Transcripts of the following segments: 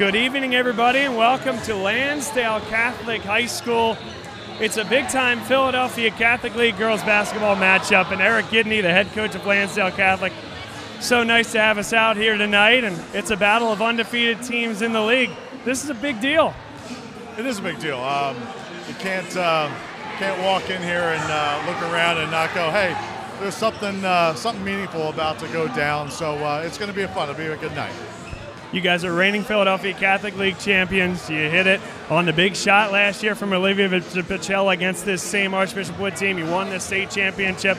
Good evening, everybody, and welcome to Lansdale Catholic High School. It's a big time Philadelphia Catholic League girls basketball matchup, and Eric Gidney, the head coach of Lansdale Catholic, so nice to have us out here tonight, and it's a battle of undefeated teams in the league. This is a big deal. It is a big deal. Um, you can't uh, can't walk in here and uh, look around and not go, hey, there's something uh, something meaningful about to go down. So uh, it's going to be a fun. It'll be a good night. You guys are reigning Philadelphia Catholic League champions. You hit it on the big shot last year from Olivia Bacella against this same Archbishop Wood team. You won the state championship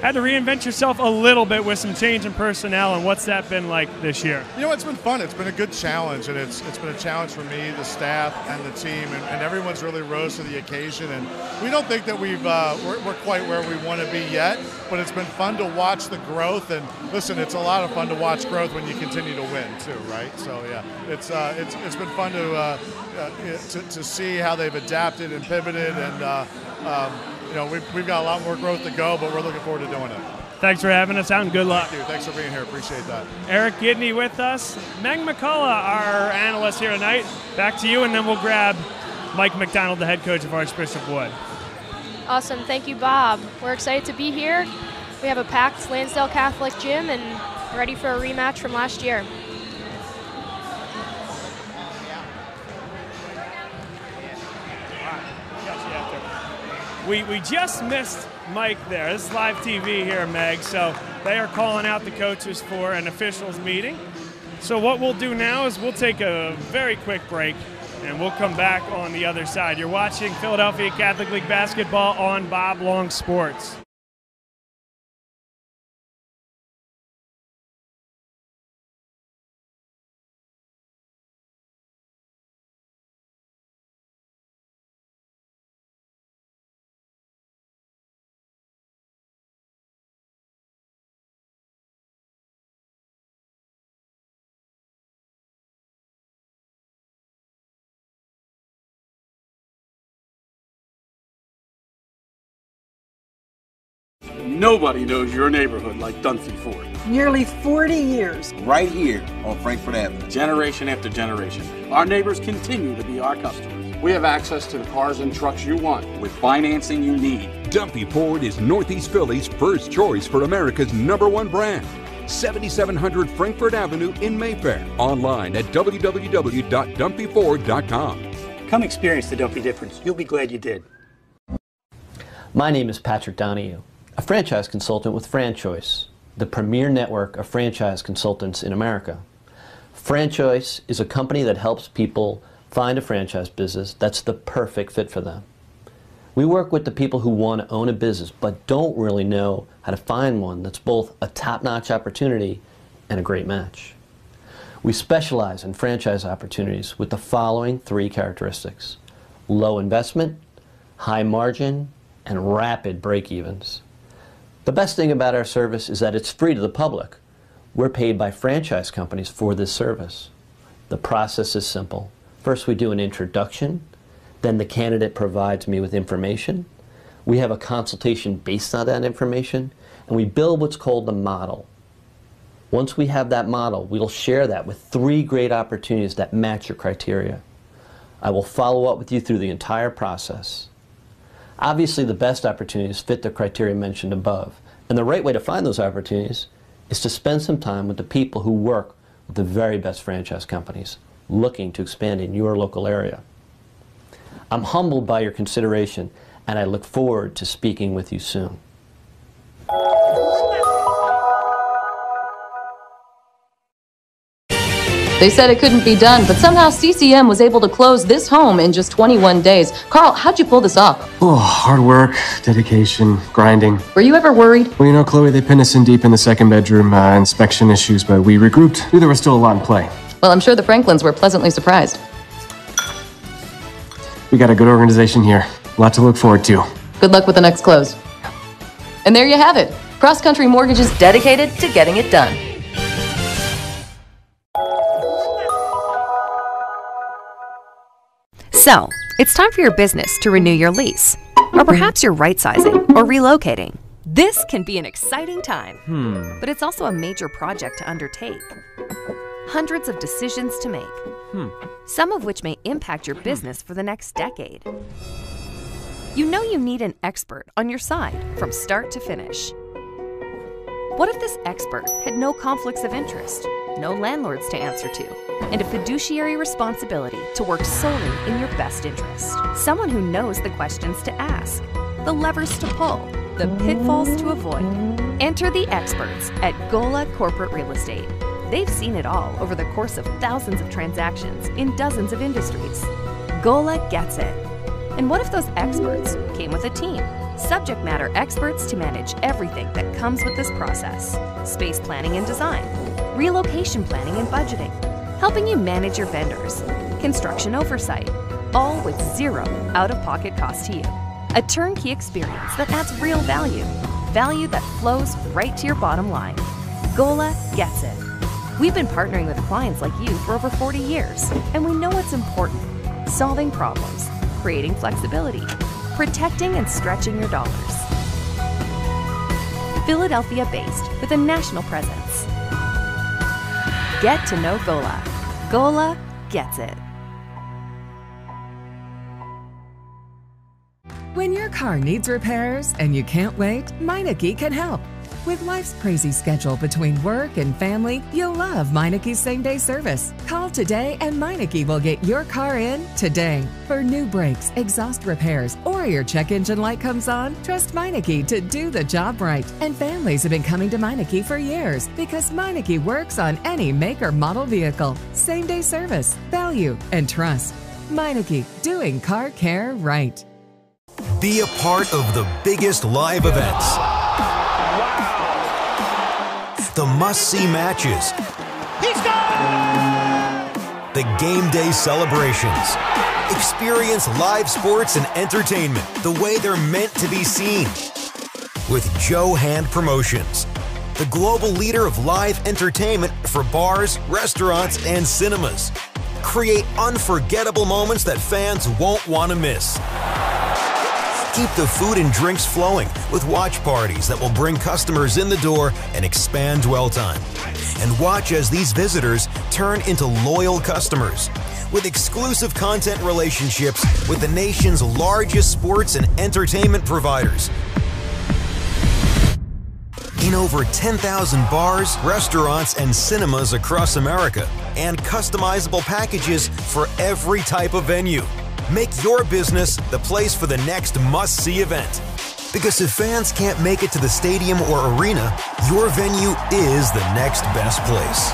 had to reinvent yourself a little bit with some change in personnel, and what's that been like this year? You know, it's been fun. It's been a good challenge, and it's it's been a challenge for me, the staff, and the team, and, and everyone's really rose to the occasion. And we don't think that we've uh, we're, we're quite where we want to be yet, but it's been fun to watch the growth. And listen, it's a lot of fun to watch growth when you continue to win too, right? So yeah, it's uh, it's it's been fun to, uh, uh to to see how they've adapted and pivoted and. Uh, um, you know, we've, we've got a lot more growth to go, but we're looking forward to doing it. Thanks for having us out and good luck. Thank you. Thanks for being here. Appreciate that. Eric Gidney with us. Meg McCullough, our analyst here tonight. Back to you, and then we'll grab Mike McDonald, the head coach of Archbishop Wood. Awesome. Thank you, Bob. We're excited to be here. We have a packed Lansdale Catholic gym and ready for a rematch from last year. We, we just missed Mike there. This is live TV here, Meg. So they are calling out the coaches for an officials meeting. So what we'll do now is we'll take a very quick break and we'll come back on the other side. You're watching Philadelphia Catholic League basketball on Bob Long Sports. Nobody knows your neighborhood like Dunphy Ford. Nearly 40 years. Right here on Frankford Avenue. Generation after generation. Our neighbors continue to be our customers. We have access to the cars and trucks you want with financing you need. Dunphy Ford is Northeast Philly's first choice for America's number one brand. 7700 Frankford Avenue in Mayfair. Online at www.dunphyford.com. Come experience the Dunphy difference. You'll be glad you did. My name is Patrick Donahue a franchise consultant with FranChoice, the premier network of franchise consultants in America. FranChoice is a company that helps people find a franchise business that's the perfect fit for them. We work with the people who want to own a business but don't really know how to find one that's both a top-notch opportunity and a great match. We specialize in franchise opportunities with the following three characteristics. Low investment, high margin, and rapid break-evens. The best thing about our service is that it's free to the public. We're paid by franchise companies for this service. The process is simple. First, we do an introduction. Then the candidate provides me with information. We have a consultation based on that information. And we build what's called the model. Once we have that model, we'll share that with three great opportunities that match your criteria. I will follow up with you through the entire process. Obviously, the best opportunities fit the criteria mentioned above. And the right way to find those opportunities is to spend some time with the people who work with the very best franchise companies looking to expand in your local area. I'm humbled by your consideration, and I look forward to speaking with you soon. They said it couldn't be done, but somehow CCM was able to close this home in just 21 days. Carl, how'd you pull this off? Oh, hard work, dedication, grinding. Were you ever worried? Well, you know, Chloe, they pinned us in deep in the second bedroom, uh, inspection issues, but we regrouped. Knew there was still a lot in play. Well, I'm sure the Franklins were pleasantly surprised. We got a good organization here. A lot to look forward to. Good luck with the next close. And there you have it. Cross Country Mortgage is dedicated to getting it done. So, it's time for your business to renew your lease. Or perhaps you're right sizing or relocating. This can be an exciting time, hmm. but it's also a major project to undertake. hundreds of decisions to make, Hmm. some of which may impact your business for the next decade. You know you need an expert on your side from start to finish. What if this expert had no conflicts of interest, no landlords to answer to, and a fiduciary responsibility to work solely in your best interest? Someone who knows the questions to ask, the levers to pull, the pitfalls to avoid. Enter the experts at Gola Corporate Real Estate. They've seen it all over the course of thousands of transactions in dozens of industries. Gola gets it. And what if those experts came with a team? Subject matter experts to manage everything that comes with this process space planning and design, relocation planning and budgeting, helping you manage your vendors, construction oversight, all with zero out of pocket cost to you. A turnkey experience that adds real value, value that flows right to your bottom line. Gola gets it. We've been partnering with clients like you for over 40 years, and we know what's important solving problems, creating flexibility, protecting and stretching your dollars. Philadelphia based with a national presence. Get to know Gola. Gola gets it. When your car needs repairs and you can't wait, Meineke can help. With life's crazy schedule between work and family, you'll love Meineke's same day service. Call today and Meineke will get your car in today. For new brakes, exhaust repairs, or your check engine light comes on, trust Meineke to do the job right. And families have been coming to Meineke for years because Meineke works on any make or model vehicle. Same day service, value, and trust. Meineke, doing car care right. Be a part of the biggest live events. The must see matches. The game day celebrations. Experience live sports and entertainment the way they're meant to be seen. With Joe Hand Promotions, the global leader of live entertainment for bars, restaurants, and cinemas. Create unforgettable moments that fans won't want to miss. Keep the food and drinks flowing with watch parties that will bring customers in the door and expand dwell time. And watch as these visitors turn into loyal customers with exclusive content relationships with the nation's largest sports and entertainment providers. In over 10,000 bars, restaurants, and cinemas across America, and customizable packages for every type of venue. Make your business the place for the next must see event. Because if fans can't make it to the stadium or arena, your venue is the next best place.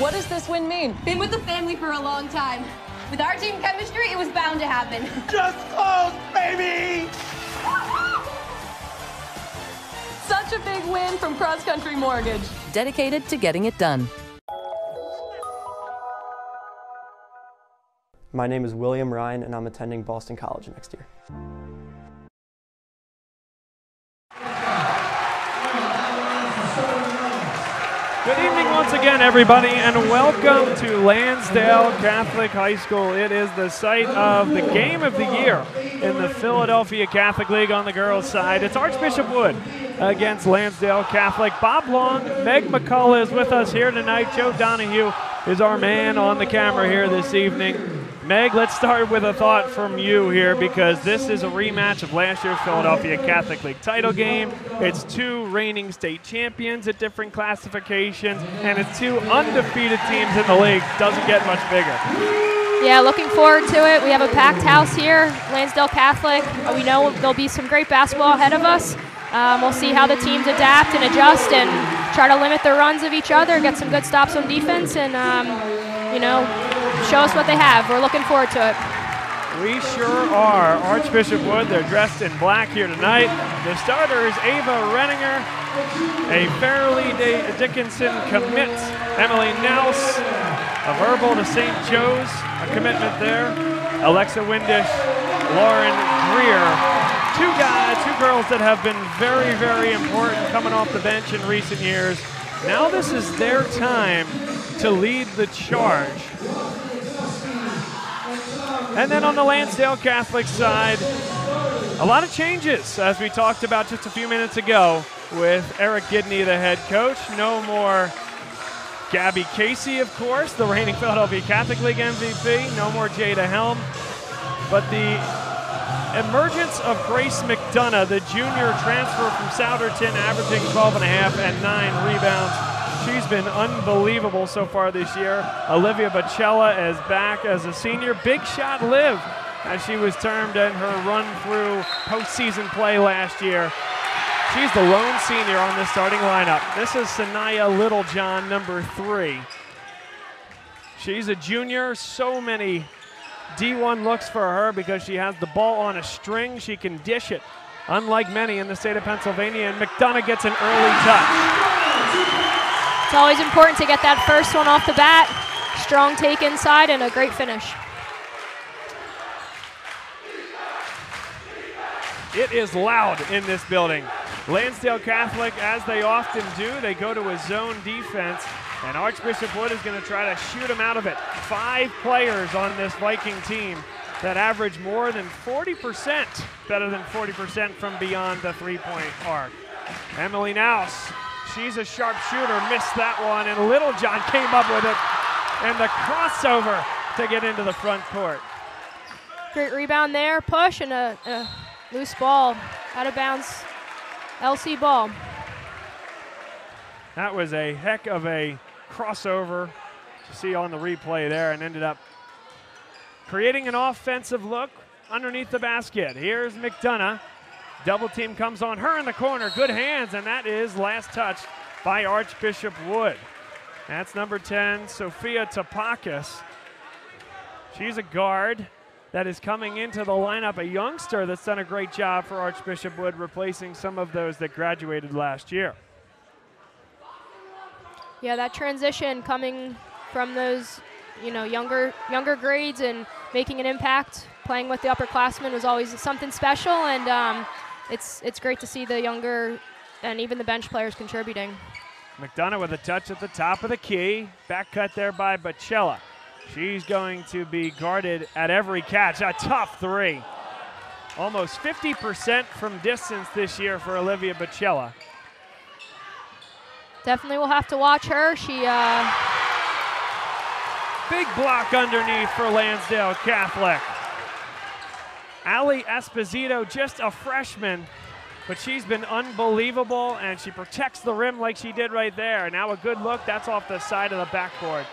What does this win mean? Been with the family for a long time. With our team chemistry, it was bound to happen. Just close, baby! Such a big win from Cross Country Mortgage. Dedicated to getting it done. My name is William Ryan, and I'm attending Boston College next year. Good evening once again, everybody, and welcome to Lansdale Catholic High School. It is the site of the game of the year in the Philadelphia Catholic League on the girls' side. It's Archbishop Wood against Lansdale Catholic. Bob Long, Meg McCullough is with us here tonight. Joe Donahue is our man on the camera here this evening. Meg, let's start with a thought from you here because this is a rematch of last year's Philadelphia Catholic League title game. It's two reigning state champions at different classifications, and it's two undefeated teams in the league. Doesn't get much bigger. Yeah, looking forward to it. We have a packed house here, Lansdale Catholic. We know there'll be some great basketball ahead of us. Um, we'll see how the teams adapt and adjust and try to limit the runs of each other, get some good stops on defense, and, um, you know, show us what they have. We're looking forward to it. We sure are. Archbishop Wood, they're dressed in black here tonight. The starter is Ava Renninger. A Fairleigh Dickinson commit. Emily Naus, a verbal to St. Joe's, a commitment there. Alexa Windish, Lauren Greer. Two guys, two girls that have been very, very important coming off the bench in recent years. Now this is their time to lead the charge. And then on the Lansdale Catholic side, A lot of changes, as we talked about just a few minutes ago, with Eric Gidney, the head coach. No more Gabby Casey, of course, the reigning Philadelphia Catholic League MVP. No more Jada Helm. But the emergence of Grace McDonough, the junior transfer from Souderton, averaging 12 and a half and nine rebounds. She's been unbelievable so far this year. Olivia Bacella is back as a senior. Big shot live as she was termed in her run through postseason play last year. She's the lone senior on the starting lineup. This is Sanaya Littlejohn, number three. She's a junior. So many D1 looks for her because she has the ball on a string. She can dish it, unlike many in the state of Pennsylvania. And McDonough gets an early touch. It's always important to get that first one off the bat. Strong take inside and a great finish. It is loud in this building. Lansdale Catholic, as they often do, they go to a zone defense, and Archbishop Wood is going to try to shoot him out of it. Five players on this Viking team that average more than 40%, better than 40% from beyond the three-point arc. Emily Naus, she's a sharp shooter, missed that one, and Littlejohn came up with it, and the crossover to get into the front court. Great rebound there, push, and a, a loose ball out of bounds LC ball. That was a heck of a crossover to see on the replay there and ended up creating an offensive look underneath the basket. Here's McDonough. Double team comes on her in the corner. Good hands, and that is last touch by Archbishop Wood. That's number 10, Sophia Topakis. She's a guard that is coming into the lineup, a youngster that's done a great job for Archbishop Wood, replacing some of those that graduated last year. Yeah, that transition coming from those, you know, younger younger grades and making an impact, playing with the upperclassmen was always something special, and um, it's it's great to see the younger and even the bench players contributing. McDonough with a touch at the top of the key, back cut there by Bacella. She's going to be guarded at every catch. A tough three. Almost 50% from distance this year for Olivia Bacella. Definitely will have to watch her. She uh Big block underneath for Lansdale Catholic. Ali Esposito, just a freshman, but she's been unbelievable, and she protects the rim like she did right there. Now a good look, that's off the side of the backboard.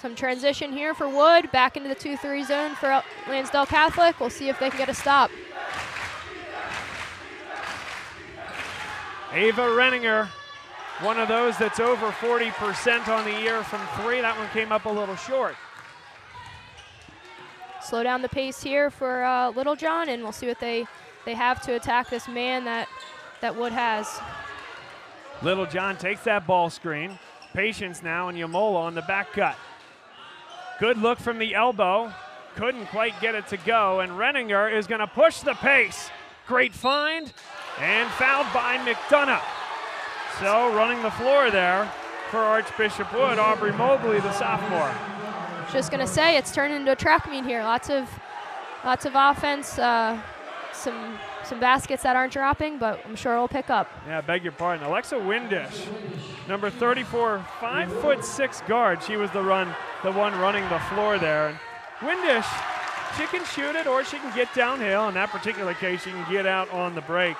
Some transition here for Wood, back into the 2-3 zone for Lansdale Catholic. We'll see if they can get a stop. Ava Renninger, one of those that's over 40% on the year from three. That one came up a little short. Slow down the pace here for uh, Littlejohn, and we'll see what they, they have to attack this man that, that Wood has. Littlejohn takes that ball screen. Patience now, and Yamola on the back cut. Good look from the elbow. Couldn't quite get it to go, and Renninger is going to push the pace. Great find, and fouled by McDonough. So running the floor there for Archbishop Wood, Aubrey Mobley, the sophomore. Just going to say, it's turned into a track meet here. Lots of, lots of offense, uh, some some baskets that aren't dropping, but I'm sure it'll pick up. Yeah, beg your pardon. Alexa Windish, number 34, five foot six guard. She was the run, the one running the floor there. And Windish, she can shoot it or she can get downhill. In that particular case, she can get out on the break.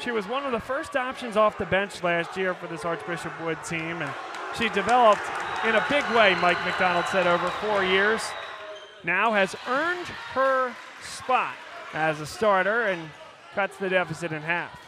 She was one of the first options off the bench last year for this Archbishop Wood team, and she developed in a big way, Mike McDonald said, over four years. Now has earned her spot as a starter and cuts the deficit in half.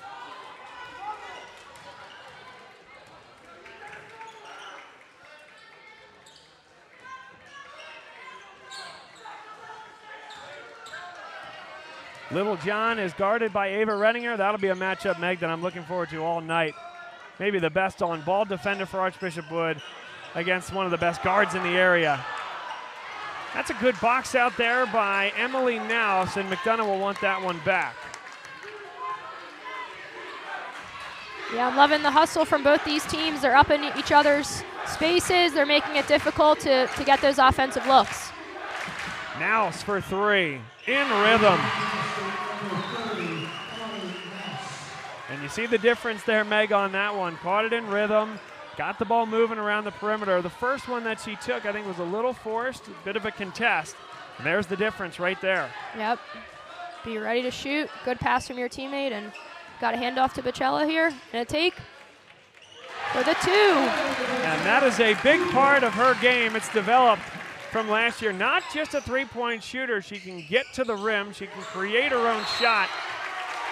Littlejohn is guarded by Ava Renninger. That'll be a matchup, Meg, that I'm looking forward to all night. Maybe the best on ball defender for Archbishop Wood against one of the best guards in the area. That's a good box out there by Emily Naus, and McDonough will want that one back. Yeah, I'm loving the hustle from both these teams. They're up in each other's spaces. They're making it difficult to, to get those offensive looks. Naus for three. in rhythm. You see the difference there, Meg, on that one. Caught it in rhythm, got the ball moving around the perimeter. The first one that she took, I think, was a little forced, a bit of a contest. And there's the difference right there. Yep. Be ready to shoot. Good pass from your teammate, and got a handoff to Bacella here. And a take for the two. And that is a big part of her game. It's developed from last year. Not just a three-point shooter. She can get to the rim. She can create her own shot.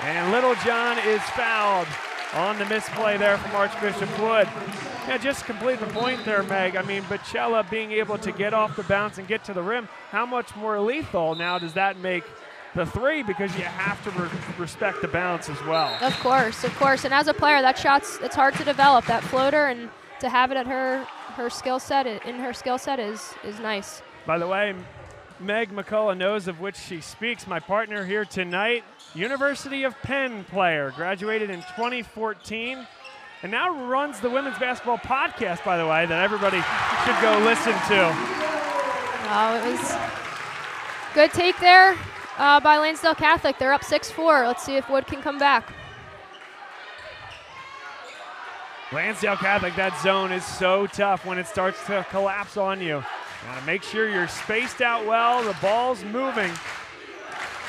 And Littlejohn is fouled on the misplay there from Archbishop Wood. Yeah, just complete the point there, Meg. I mean, Bacella being able to get off the bounce and get to the rim, how much more lethal now does that make the three because you have to re respect the bounce as well. Of course, of course. And as a player, that shot's it's hard to develop that floater and to have it at her her skill set in her skill set is is nice. By the way, Meg McCullough knows of which she speaks. My partner here tonight, University of Penn player, graduated in 2014, and now runs the women's basketball podcast. By the way, that everybody should go listen to. Oh, it was good take there uh, by Lansdale Catholic. They're up 6-4. Let's see if Wood can come back. Lansdale Catholic, that zone is so tough when it starts to collapse on you. Gotta make sure you're spaced out well, the ball's moving,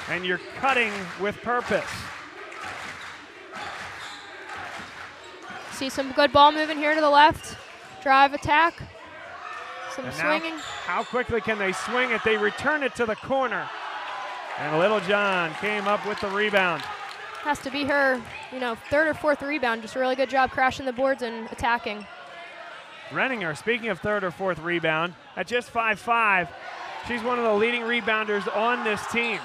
and you're cutting with purpose. See some good ball moving here to the left. Drive attack. Some and swinging. how quickly can they swing it? They return it to the corner. And Littlejohn came up with the rebound. Has to be her, you know, third or fourth rebound. Just a really good job crashing the boards and attacking. Renninger, speaking of third or fourth rebound, at just 5'5", she's one of the leading rebounders on this team.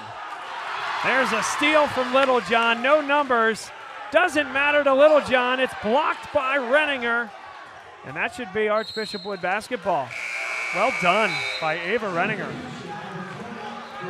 There's a steal from Littlejohn. No numbers. Doesn't matter to Littlejohn. It's blocked by Renninger. And that should be Archbishop Wood basketball. Well done by Ava Renninger.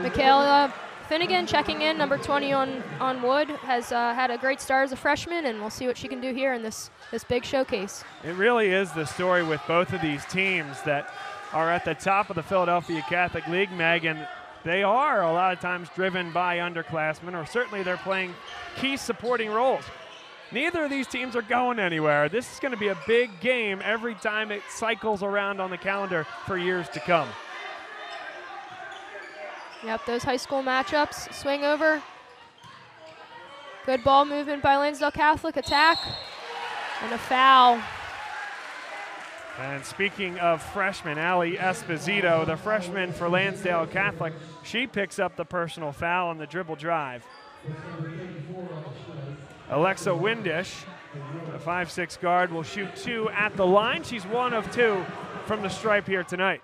Michaela Finnegan checking in, number 20 on, on Wood, has uh, had a great start as a freshman, and we'll see what she can do here in this, this big showcase. It really is the story with both of these teams that are at the top of the Philadelphia Catholic League, Megan. They are a lot of times driven by underclassmen, or certainly they're playing key supporting roles. Neither of these teams are going anywhere. This is going to be a big game every time it cycles around on the calendar for years to come. Yep, those high school matchups. Swing over. Good ball movement by Lansdale Catholic. Attack. And a foul. And speaking of freshmen, Ali Esposito, the freshman for Lansdale Catholic, she picks up the personal foul on the dribble drive. Alexa Windish, the 5'6 guard, will shoot two at the line. She's one of two from the stripe here tonight.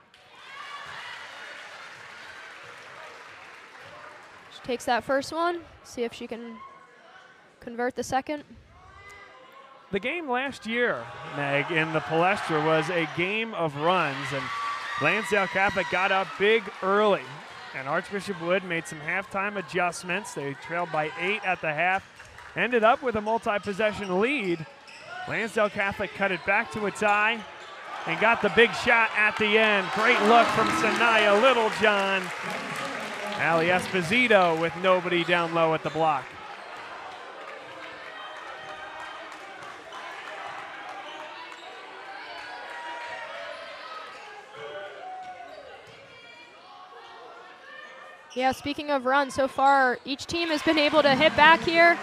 She takes that first one, see if she can convert the second. The game last year, Meg, in the Palestra was a game of runs, and Lansdale Catholic got up big early. And Archbishop Wood made some halftime adjustments. They trailed by eight at the half, ended up with a multi possession lead. Lansdale Catholic cut it back to a tie and got the big shot at the end. Great look from Sanaya Littlejohn. Ali Esposito with nobody down low at the block. Yeah, speaking of runs, so far each team has been able to hit back here.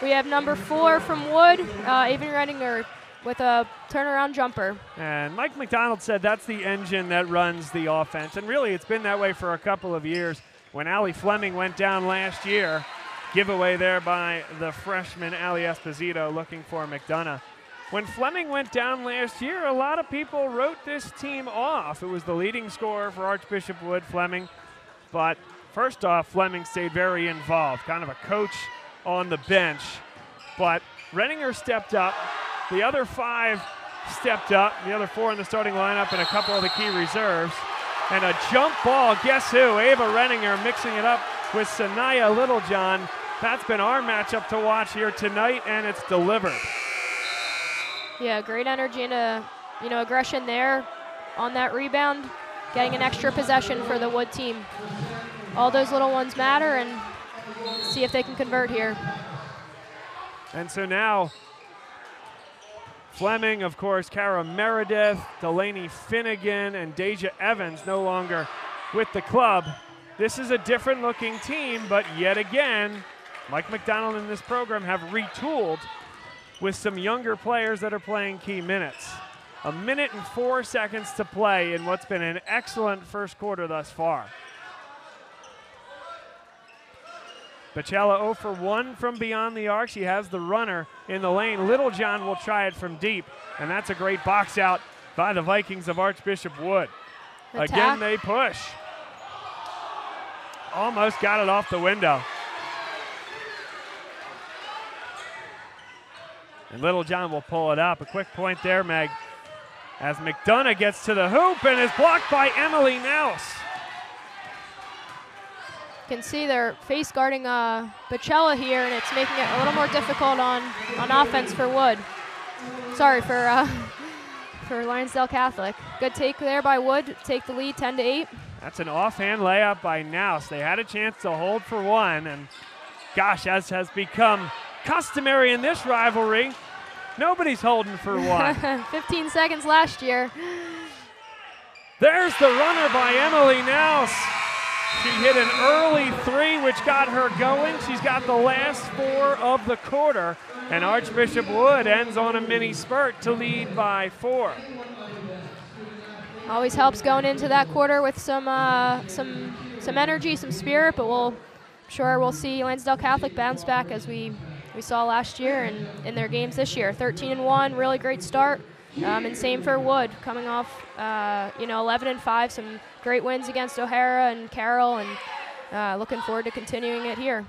We have number four from Wood, uh, Ava Renninger with a turnaround jumper. And Mike McDonald said that's the engine that runs the offense. And really, it's been that way for a couple of years. When Allie Fleming went down last year, giveaway there by the freshman Ali Esposito looking for McDonough. When Fleming went down last year, a lot of people wrote this team off. It was the leading scorer for Archbishop Wood, Fleming. But first off, Fleming stayed very involved, kind of a coach on the bench. But Renninger stepped up. The other five stepped up, the other four in the starting lineup, and a couple of the key reserves. And a jump ball, guess who? Ava Renninger mixing it up with Sanaya Littlejohn. That's been our matchup to watch here tonight, and it's delivered. Yeah, great energy and a, you know aggression there on that rebound, getting an extra possession for the Wood team. All those little ones matter and see if they can convert here. And so now, Fleming, of course, Kara Meredith, Delaney Finnegan, and Deja Evans no longer with the club. This is a different looking team, but yet again, Mike McDonald and this program have retooled with some younger players that are playing key minutes. A minute and four seconds to play in what's been an excellent first quarter thus far. Bacella 0 for 1 from beyond the arc. She has the runner in the lane. Littlejohn will try it from deep, and that's a great box out by the Vikings of Archbishop Wood. Attack. Again, they push. Almost got it off the window. And Littlejohn will pull it up. A quick point there, Meg, as McDonough gets to the hoop and is blocked by Emily Naus. You can see they're face guarding uh, Bacella here, and it's making it a little more difficult on, on offense for Wood. Sorry for uh, for Lansdale Catholic. Good take there by Wood. Take the lead, 10 to 8. That's an offhand layup by Naus. They had a chance to hold for one, and gosh, as has become customary in this rivalry, nobody's holding for one. 15 seconds last year. There's the runner by Emily Naus. She hit an early three, which got her going. She's got the last four of the quarter, and Archbishop Wood ends on a mini spurt to lead by four. Always helps going into that quarter with some uh, some some energy, some spirit. But we'll I'm sure we'll see Lansdale Catholic bounce back as we we saw last year and in their games this year. 13 and one, really great start. Um, and same for Wood, coming off uh, you know 11 and five, some great wins against O'Hara and Carroll, and uh, looking forward to continuing it here.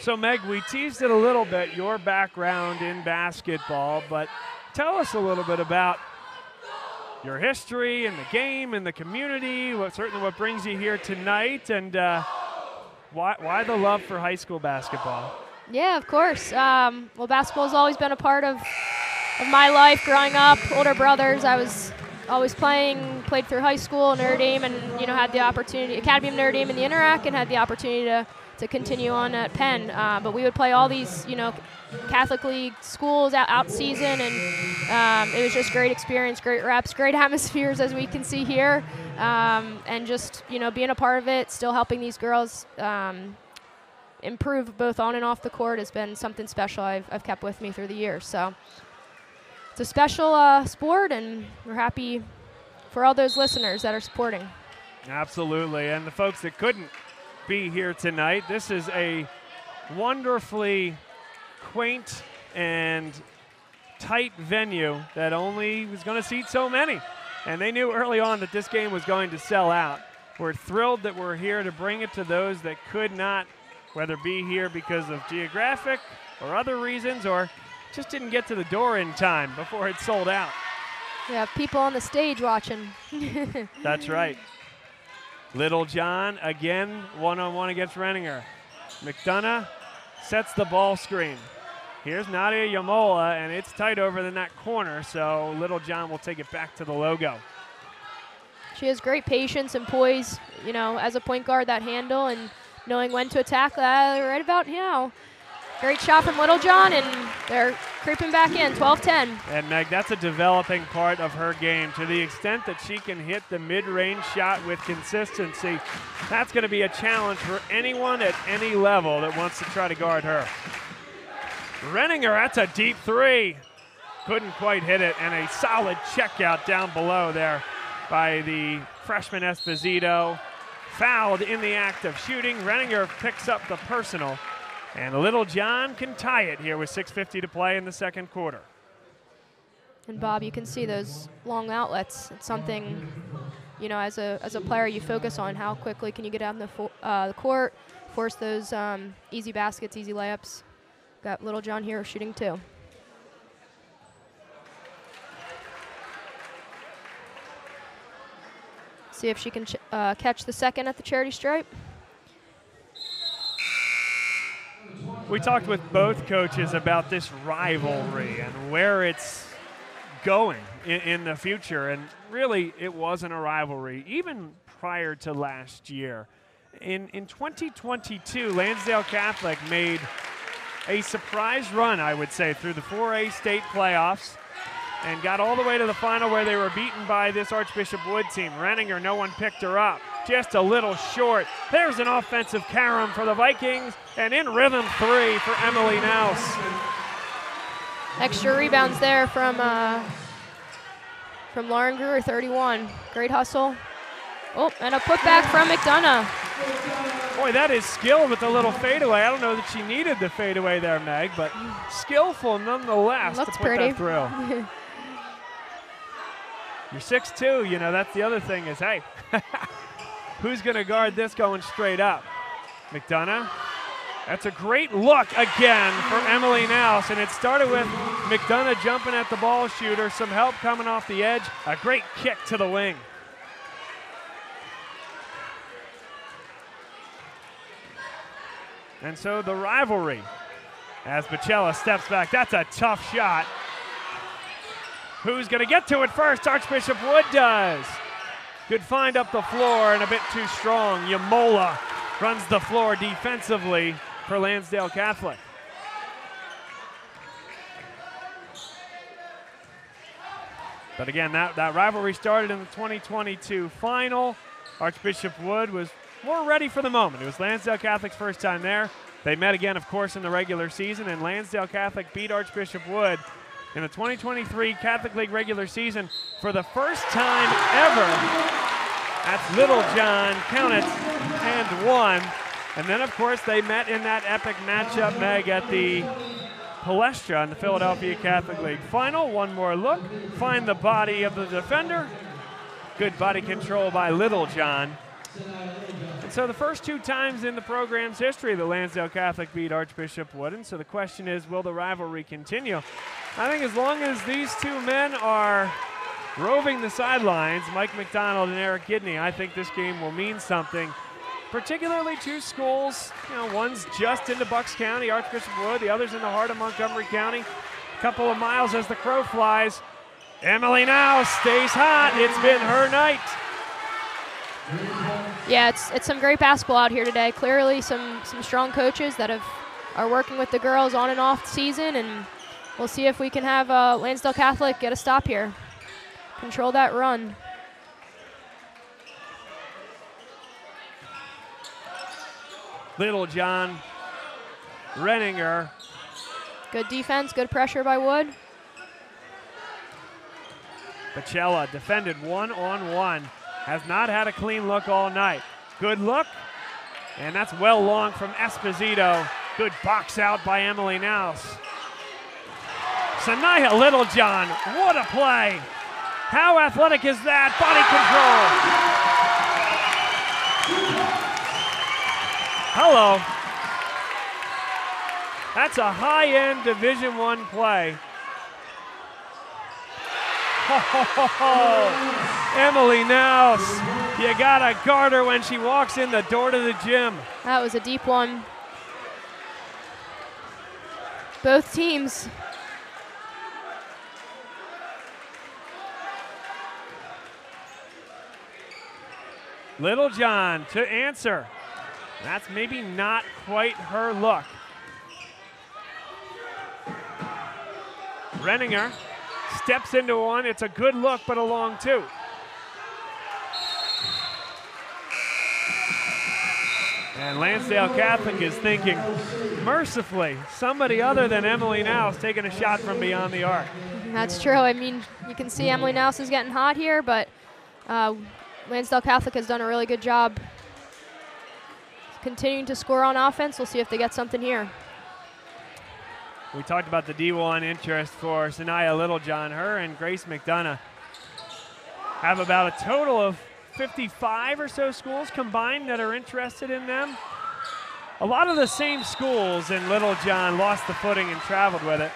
So Meg, we teased it a little bit, your background in basketball, but tell us a little bit about your history and the game and the community. What certainly what brings you here tonight, and uh, why why the love for high school basketball? Yeah, of course. Um, well, basketball has always been a part of of my life growing up. Older brothers, I was always playing. Played through high school, Notre Dame, and you know had the opportunity, Academy of Notre Dame in the Inter-Ac, and had the opportunity to to continue on at Penn. Uh, but we would play all these, you know, Catholic League schools out, out season, and um, it was just great experience, great reps, great atmospheres as we can see here, um, and just you know being a part of it, still helping these girls. Um, improve both on and off the court has been something special I've, I've kept with me through the years. So it's a special uh, sport, and we're happy for all those listeners that are supporting. Absolutely, and the folks that couldn't be here tonight. This is a wonderfully quaint and tight venue that only was going to seat so many. And they knew early on that this game was going to sell out. We're thrilled that we're here to bring it to those that could not, whether be here because of geographic or other reasons, or just didn't get to the door in time before it sold out. Have people on the stage watching. That's right. Littlejohn again one on one against Renninger. McDonough sets the ball screen. Here's Nadia Yamola, and it's tight over in that corner, so Littlejohn will take it back to the logo. She has great patience and poise, you know, as a point guard, that handle and knowing when to attack uh, right about now. Great shot from Littlejohn, and they're creeping back in, 12-10. And Meg, that's a developing part of her game. To the extent that she can hit the mid-range shot with consistency, that's going to be a challenge for anyone at any level that wants to try to guard her. Renninger, that's a deep three. Couldn't quite hit it, and a solid checkout down below there by the freshman Esposito. Fouled in the act of shooting. Renninger picks up the personal. And Littlejohn can tie it here with 6.50 to play in the second quarter. And Bob, you can see those long outlets. It's something, you know, as a, as a player you focus on how quickly can you get out in the, uh, the court, force those um, easy baskets, easy layups. Got Littlejohn here shooting too. See if she can uh, catch the second at the charity stripe. We talked with both coaches about this rivalry and where it's going in, in, the future. And really, it wasn't a rivalry, even prior to last year. In, in 2022, Lansdale Catholic made a surprise run, I would say, through the 4A state playoffs and got all the way to the final where they were beaten by this Archbishop Wood team. Renninger, no one picked her up. Just a little short. There's an offensive carom for the Vikings, and in rhythm three for Emily Naus. Extra rebounds there from uh, from Lauren Greer, 31. Great hustle. Oh, and a putback from McDonough. Boy, that is skill with the little fadeaway. I don't know that she needed the fadeaway there, Meg, but skillful nonetheless Looks to put pretty. that through. You're 6'2", you know, that's the other thing is, hey, who's going to guard this going straight up? McDonough? That's a great look again for Emily Naus, and it started with McDonough jumping at the ball shooter, some help coming off the edge, a great kick to the wing. And so the rivalry as Bacella steps back. That's a tough shot. Who's going to get to it first? Archbishop Wood does. Good find up the floor and a bit too strong. Yamola runs the floor defensively for Lansdale Catholic. But again, that, that rivalry started in the 2022 final. Archbishop Wood was more ready for the moment. It was Lansdale Catholic's first time there. They met again, of course, in the regular season, and Lansdale Catholic beat Archbishop Wood in the 2023 Catholic League regular season for the first time ever. That's Little John, count it, and one. And then, of course, they met in that epic matchup, Meg, at the Palestra in the Philadelphia Catholic League final. One more look, find the body of the defender. Good body control by Littlejohn. And so the first two times in the program's history, the Lansdale Catholic beat Archbishop Wood. And so the question is, will the rivalry continue? I think as long as these two men are roving the sidelines, Mike McDonald and Eric Gidney, I think this game will mean something. Particularly two schools, you know, one's just into Bucks County, Archbishop Wood, the other's in the heart of Montgomery County. A couple of miles as the crow flies. Emily Naus stays hot. It's been her night. Yeah, it's it's some great basketball out here today. Clearly, some some strong coaches that have are working with the girls on and off season, and we'll see if we can have uh, Lansdale Catholic get a stop here, control that run. Littlejohn Renninger. Good defense, good pressure by Wood. Bacella defended one on one. Has not had a clean look all night. Good look. And that's well long from Esposito. Good box out by Emily Naus. Sanaya Littlejohn, what a play. How athletic is that? Body control. Hello. That's a high-end Division One play. Emily Naus, you gotta guard her when she walks in the door to the gym. That was a deep one. Both teams. Littlejohn to answer. That's maybe not quite her look. Renninger steps into one. It's a good look, but a long two. And Lansdale Catholic is thinking, mercifully, somebody other than Emily Naus taking a shot from beyond the arc. That's true. I mean, you can see Emily Naus is getting hot here, but uh, Lansdale Catholic has done a really good job continuing to score on offense. We'll see if they get something here. We talked about the D1 interest for Sanaya Littlejohn. Her and Grace McDonough have about a total of 55 or so schools combined that are interested in them. A lot of the same schools in Littlejohn lost the footing and traveled with it.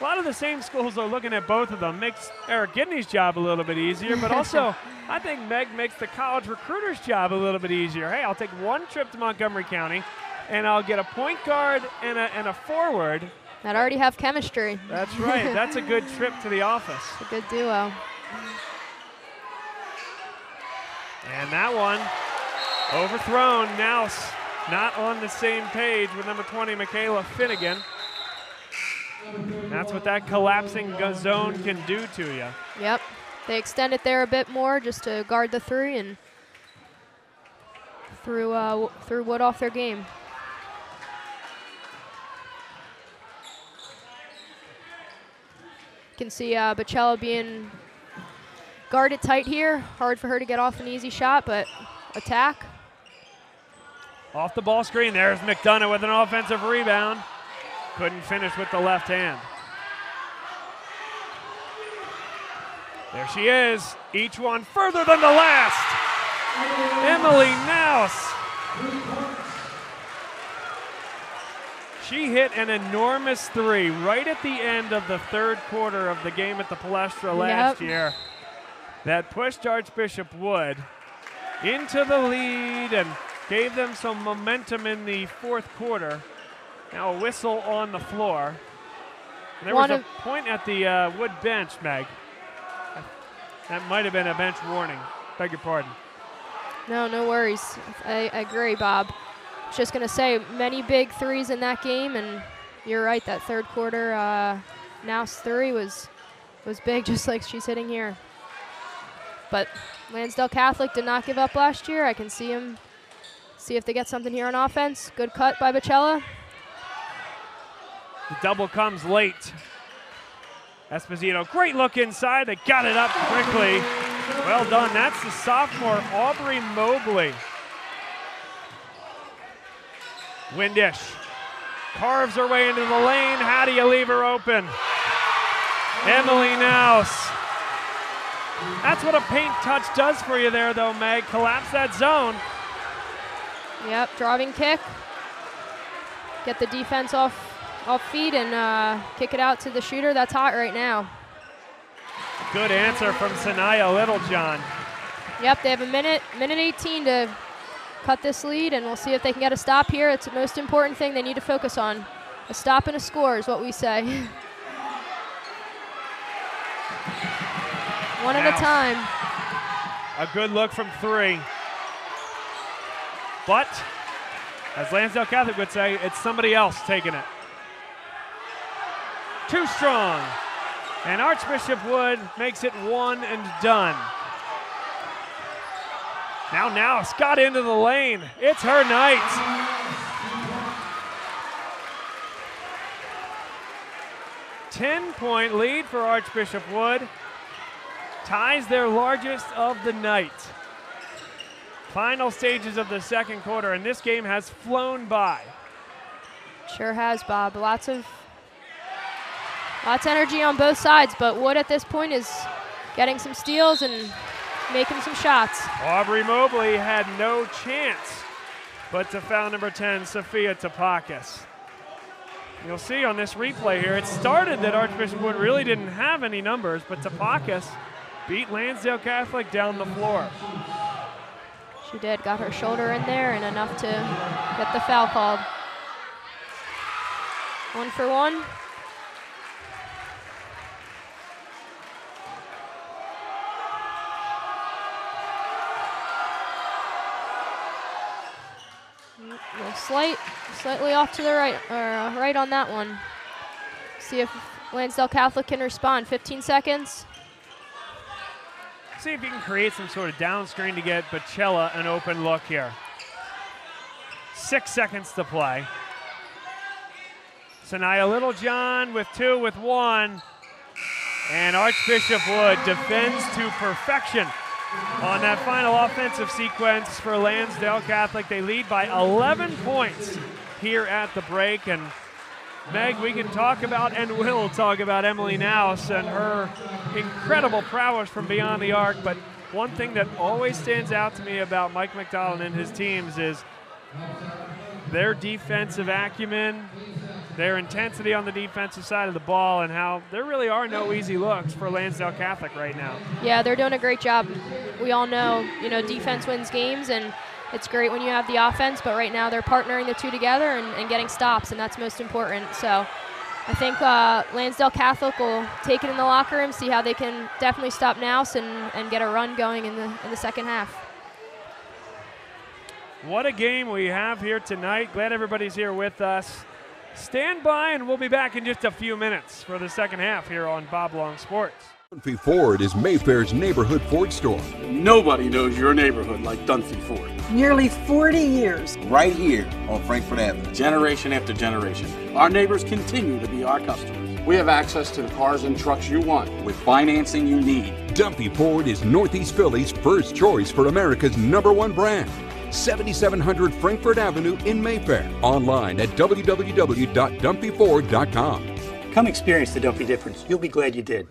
A lot of the same schools are looking at both of them. Makes Eric Gidney's job a little bit easier, but also I think Meg makes the college recruiter's job a little bit easier. Hey, I'll take one trip to Montgomery County, and I'll get a point guard and a, and a forward that already have chemistry. That's right. That's a good trip to the office. a good duo. And that one Overthrown. Now not on the same page with number 20, Michaela Finnegan. That's what that collapsing zone can do to you. Yep. They extend it there a bit more just to guard the three and threw, uh, threw Wood off their game. Can see uh, being guarded tight here. Hard for her to get off an easy shot, but attack. Off the ball screen, there's McDonough with an offensive rebound. Couldn't finish with the left hand. There she is, each one further than the last. Emily Naus. She hit an enormous three right at the end of the third quarter of the game at the Palestra last Yep. year that pushed Archbishop Wood into the lead and gave them some momentum in the fourth quarter. Now a whistle on the floor. There One was a point at the uh, Wood bench, Meg. That might have been a bench warning. Beg your pardon. No, no worries. I, I agree, Bob. Just going to say, many big threes in that game, and you're right, that third quarter uh, Naus three was, was big, just like she's hitting here. But Lansdale Catholic did not give up last year. I can see him, see if they get something here on offense. Good cut by Bacella. The double comes late. Esposito, great look inside. They got it up quickly. Well done. That's the sophomore Aubrey Mobley. Windish carves her way into the lane. How do you leave her open? Emily Naus. That's what a paint touch does for you there, though, Meg. Collapse that zone. Yep, driving kick. Get the defense off off feet and uh, kick it out to the shooter that's hot right now. Good answer from Sanaya Littlejohn. Yep, they have a minute, minute 18 to cut this lead, and we'll see if they can get a stop here. It's the most important thing they need to focus on. A stop and a score is what we say. One at a time. A good look from three. But, as Lansdale Catholic would say, it's somebody else taking it. Too strong. And Archbishop Wood makes it one and done. Now Naus got into the lane. It's her night. Ten point lead for Archbishop Wood. Ties their largest of the night. Final stages of the second quarter, and this game has flown by. Sure has, Bob. Lots of lots of energy on both sides, but Wood at this point is getting some steals and making some shots. Aubrey Mobley had no chance but to foul number 10, Sophia Tapakis. You'll see on this replay here, it started that Archbishop Wood really didn't have any numbers, but Tapakis beat Lansdale Catholic down the floor. She did, got her shoulder in there and enough to get the foul called. One for one. Slight, slightly off to the right, uh, right on that one. See if Lansdale Catholic can respond. 15 seconds. See if you can create some sort of down screen to get Bacella an open look here. Six seconds to play. Sanaya Littlejohn with two, with one. And Archbishop Wood defends to perfection on that final offensive sequence for Lansdale Catholic. They lead by 11 points here at the break. And Meg, we can talk about and will talk about Emily Naus and her incredible prowess from beyond the arc. But one thing that always stands out to me about Mike McDonald and his teams is their defensive acumen, their intensity on the defensive side of the ball, and how there really are no easy looks for Lansdale Catholic right now. Yeah, they're doing a great job. We all know, you know, defense wins games, and it's great when you have the offense, but right now they're partnering the two together and, and getting stops, and that's most important. So I think uh, Lansdale Catholic will take it in the locker room, see how they can definitely stop Naus and, and get a run going in the, in the second half. What a game we have here tonight. Glad everybody's here with us. Stand by, and we'll be back in just a few minutes for the second half here on Bob Long Sports. Dunphy Ford is Mayfair's neighborhood Ford store. Nobody knows your neighborhood like Dunphy Ford. Nearly 40 years. Right here on Frankford Avenue. Generation after generation. Our neighbors continue to be our customers. We have access to the cars and trucks you want with financing you need. Dunphy Ford is Northeast Philly's first choice for America's number one brand. 7700 Frankford Avenue in Mayfair. Online at www.dunphyford.com. Come experience the Dunphy difference. You'll be glad you did.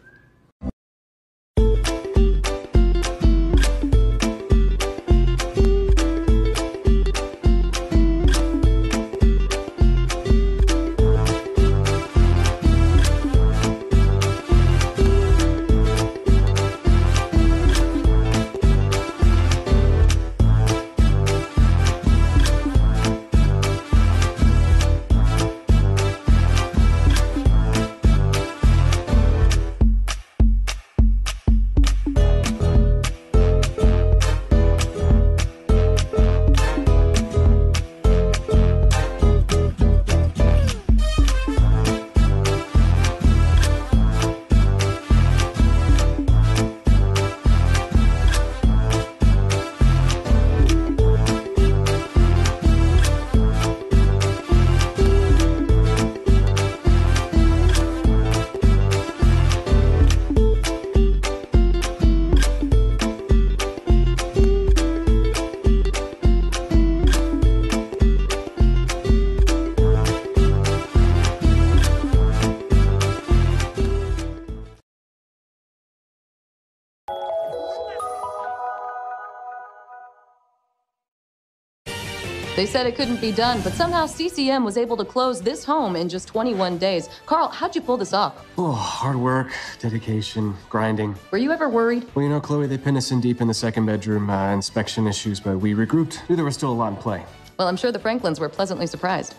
They said it couldn't be done, but somehow CCM was able to close this home in just 21 days. Carl, how'd you pull this off? Oh, hard work, dedication, grinding. Were you ever worried? Well, you know, Chloe, they pinned us in deep in the second bedroom, uh, inspection issues, but we regrouped. Knew there was still a lot in play. Well, I'm sure the Franklins were pleasantly surprised.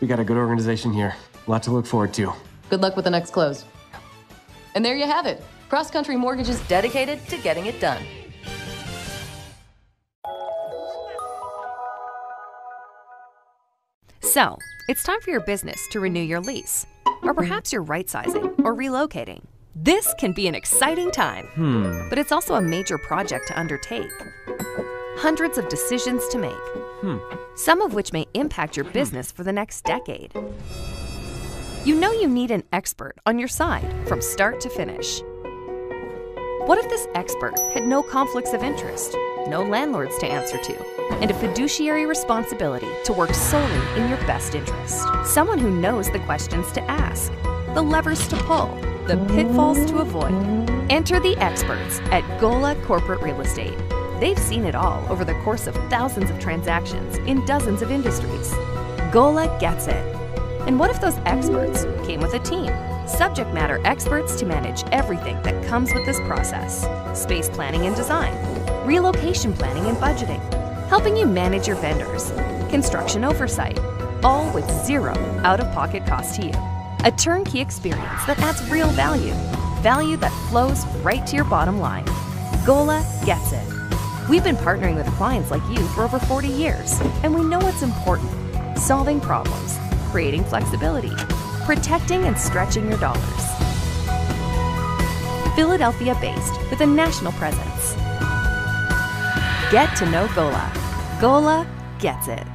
We got a good organization here. A lot to look forward to. Good luck with the next close. And there you have it. Cross Country Mortgage is dedicated to getting it done. So, it's time for your business to renew your lease. Or perhaps you're right sizing or relocating. This can be an exciting time, Hmm. but it's also a major project to undertake. Hundreds of decisions to make, Hmm. some of which may impact your business for the next decade. You know you need an expert on your side from start to finish. What if this expert had no conflicts of interest, no landlords to answer to, and a fiduciary responsibility to work solely in your best interest? Someone who knows the questions to ask, the levers to pull, the pitfalls to avoid. Enter the experts at Gola Corporate Real Estate. They've seen it all over the course of thousands of transactions in dozens of industries. Gola gets it. And what if those experts came with a team? Subject matter experts to manage everything that comes with this process space planning and design, relocation planning and budgeting, helping you manage your vendors, construction oversight, all with zero out of pocket cost to you. A turnkey experience that adds real value, value that flows right to your bottom line. Gola gets it. We've been partnering with clients like you for over 40 years, and we know what's important solving problems, creating flexibility, protecting and stretching your dollars. Philadelphia based with a national presence. Get to know Gola. Gola gets it.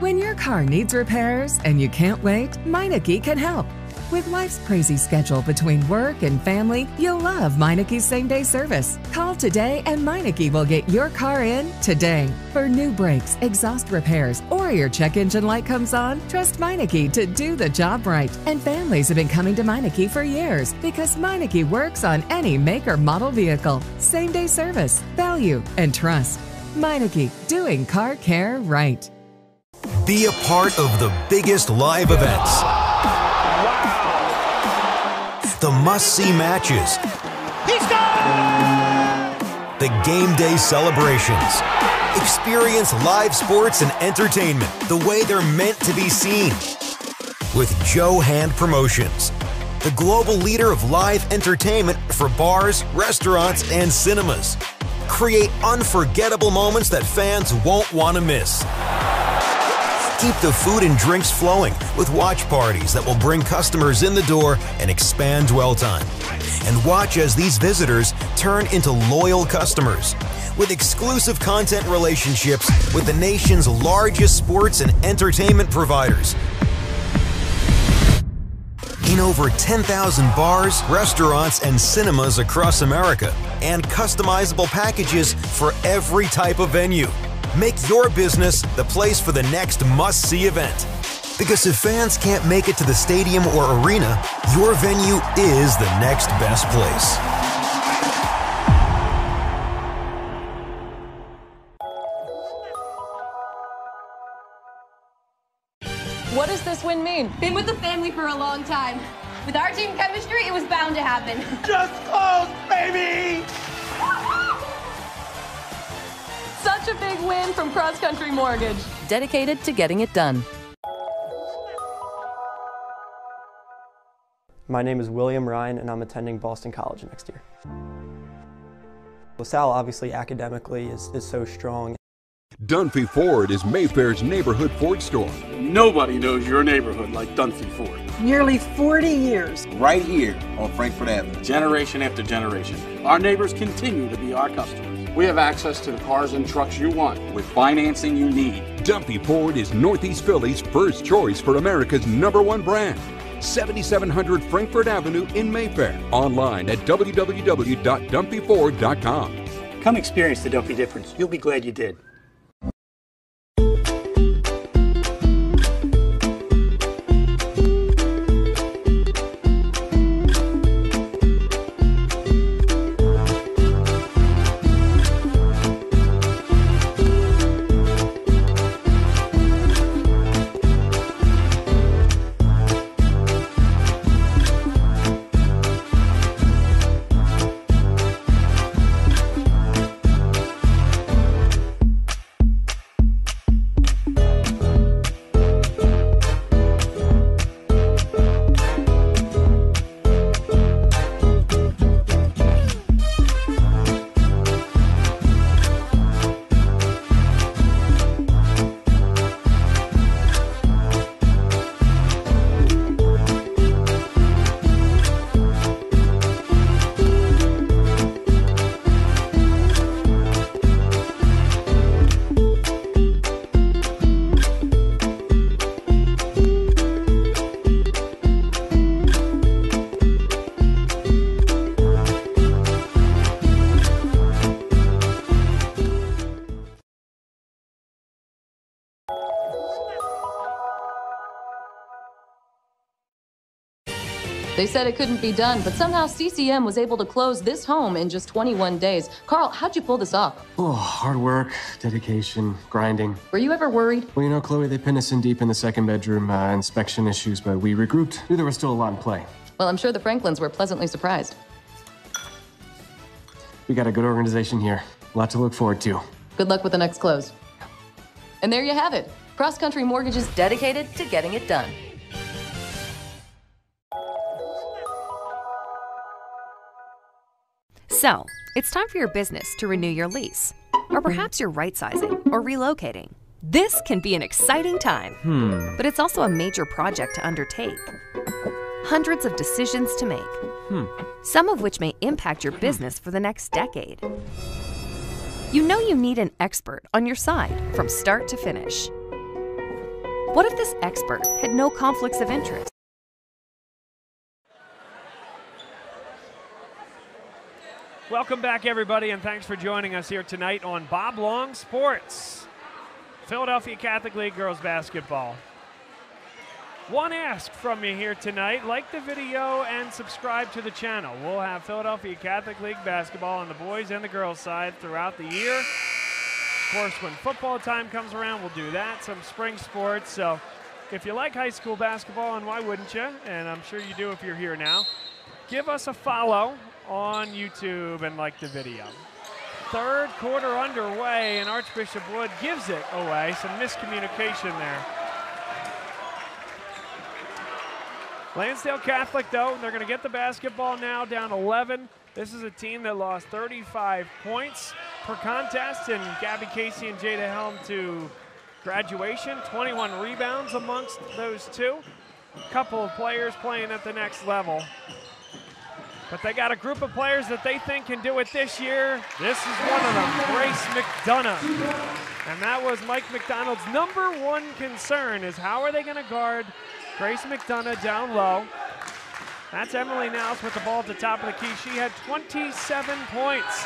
When your car needs repairs and you can't wait, Meineke can help. With life's crazy schedule between work and family, you'll love Meineke's same day service. Call today and Meineke will get your car in today. For new brakes, exhaust repairs, or your check engine light comes on, trust Meineke to do the job right. And families have been coming to Meineke for years because Meineke works on any make or model vehicle. Same day service, value, and trust. Meineke, doing car care right. Be a part of the biggest live events. The must see matches. The game day celebrations. Experience live sports and entertainment the way they're meant to be seen. With Joe Hand Promotions, the global leader of live entertainment for bars, restaurants, and cinemas. Create unforgettable moments that fans won't want to miss. Keep the food and drinks flowing with watch parties that will bring customers in the door and expand dwell time. And watch as these visitors turn into loyal customers with exclusive content relationships with the nation's largest sports and entertainment providers. In over 10,000 bars, restaurants, and cinemas across America, and customizable packages for every type of venue. Make your business the place for the next must see event. Because if fans can't make it to the stadium or arena, your venue is the next best place. What does this win mean? Been with the family for a long time. With our team chemistry, it was bound to happen. Just close, baby! Such a big win from Cross Country Mortgage. Dedicated to getting it done. My name is William Ryan, and I'm attending Boston College next year. LaSalle, obviously, academically, is, is so strong. Dunphy Ford is Mayfair's neighborhood Ford store. Nobody knows your neighborhood like Dunphy Ford. Nearly 40 years. Right here on Frankford Avenue. Generation after generation, our neighbors continue to be our customers. We have access to the cars and trucks you want with financing you need. Dunphy Ford is Northeast Philly's first choice for America's number one brand. 7700 Frankford Avenue in Mayfair. Online at www.dunphyford.com. Come experience the Dunphy difference. You'll be glad you did. They said it couldn't be done, but somehow CCM was able to close this home in just 21 days. Carl, how'd you pull this off? Oh, hard work, dedication, grinding. Were you ever worried? Well, you know, Chloe, they pinned us in deep in the second bedroom, uh, inspection issues, but we regrouped. Knew there was still a lot in play. Well, I'm sure the Franklins were pleasantly surprised. We got a good organization here. A lot to look forward to. Good luck with the next close. And there you have it. Cross Country Mortgage is dedicated to getting it done. So, it's time for your business to renew your lease. Or perhaps you're right sizing or relocating. This can be an exciting time, Hmm. but it's also a major project to undertake. Hundreds of decisions to make, Hmm. some of which may impact your business for the next decade. You know you need an expert on your side from start to finish. What if this expert had no conflicts of interest? Welcome back, everybody, and thanks for joining us here tonight on Bob Long Sports. Philadelphia Catholic League girls basketball. One ask from you here tonight like the video and subscribe to the channel. We'll have Philadelphia Catholic League basketball on the boys and the girls side throughout the year. Of course, when football time comes around, we'll do that, some spring sports. So if you like high school basketball, and why wouldn't you? And I'm sure you do if you're here now, give us a follow on YouTube and like the video. Third quarter underway, and Archbishop Wood gives it away. Some miscommunication there. Lansdale Catholic, though, they're going to get the basketball now down 11 This is a team that lost 35 points per contest, and Gabby Casey and Jada Helm to graduation. 21 rebounds amongst those two. A couple of players playing at the next level. But they got a group of players that they think can do it this year. This is one of them, Grace McDonough. And that was Mike McDonald's number one concern is how are they going to guard Grace McDonough down low. That's Emily Naus with the ball at the top of the key. She had 27 points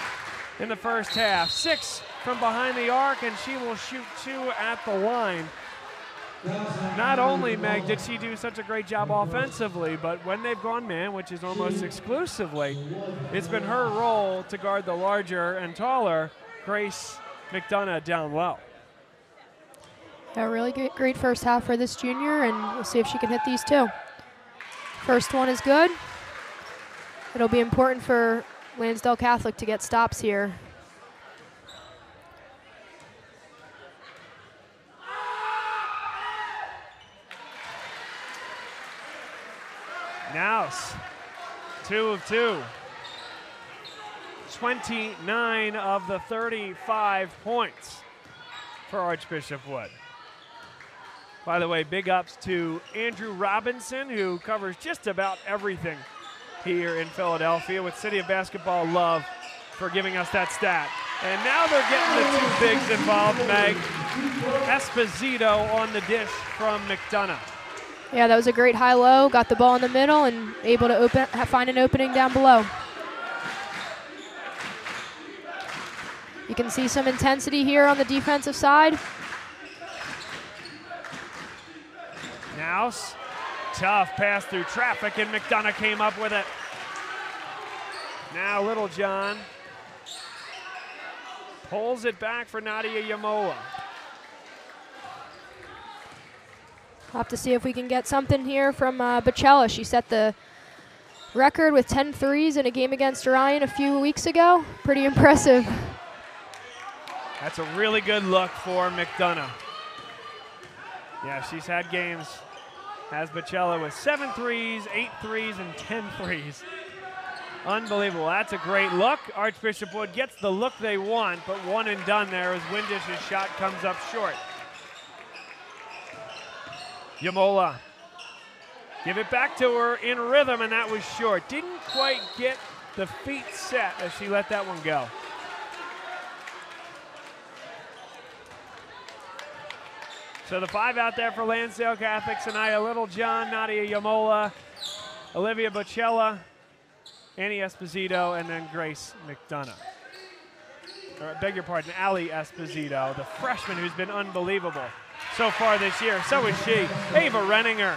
in the first half, six from behind the arc, and she will shoot two at the line. Not only, Meg, did she do such a great job offensively, but when they've gone man, which is almost exclusively, it's been her role to guard the larger and taller Grace McDonough down low. A really great, great first half for this junior, and we'll see if she can hit these two. First one is good. It'll be important for Lansdale Catholic to get stops here. Naus, two of two. 29 of the 35 points for Archbishop Wood. By the way, big ups to Andrew Robinson, who covers just about everything here in Philadelphia with City of Basketball Love for giving us that stat. And now they're getting the two bigs involved, Meg. Esposito on the dish from McDonough. Yeah, that was a great high-low. Got the ball in the middle and able to open, find an opening down below. You can see some intensity here on the defensive side. Naus, tough pass through traffic, and McDonough came up with it. Now Littlejohn pulls it back for Nadia Yamola. We'll have to see if we can get something here from uh, Bacella. She set the record with 10 threes in a game against Orion a few weeks ago. Pretty impressive. That's a really good look for McDonough. Yeah, she's had games, has Bacella with seven threes, eight threes, and 10 threes. Unbelievable. That's a great look. Archbishop Wood gets the look they want, but one and done there as Windish's shot comes up short. Yamola. Give it back to her in rhythm, and that was short. Didn't quite get the feet set as she let that one go. So the five out there for Lansdale Catholic, Sanaya Littlejohn, Nadia Yamola, Olivia Bacella, Annie Esposito, and then Grace McDonough. Or, I beg your pardon, Ali Esposito, the freshman who's been unbelievable so far this year. So is she. Ava Renninger.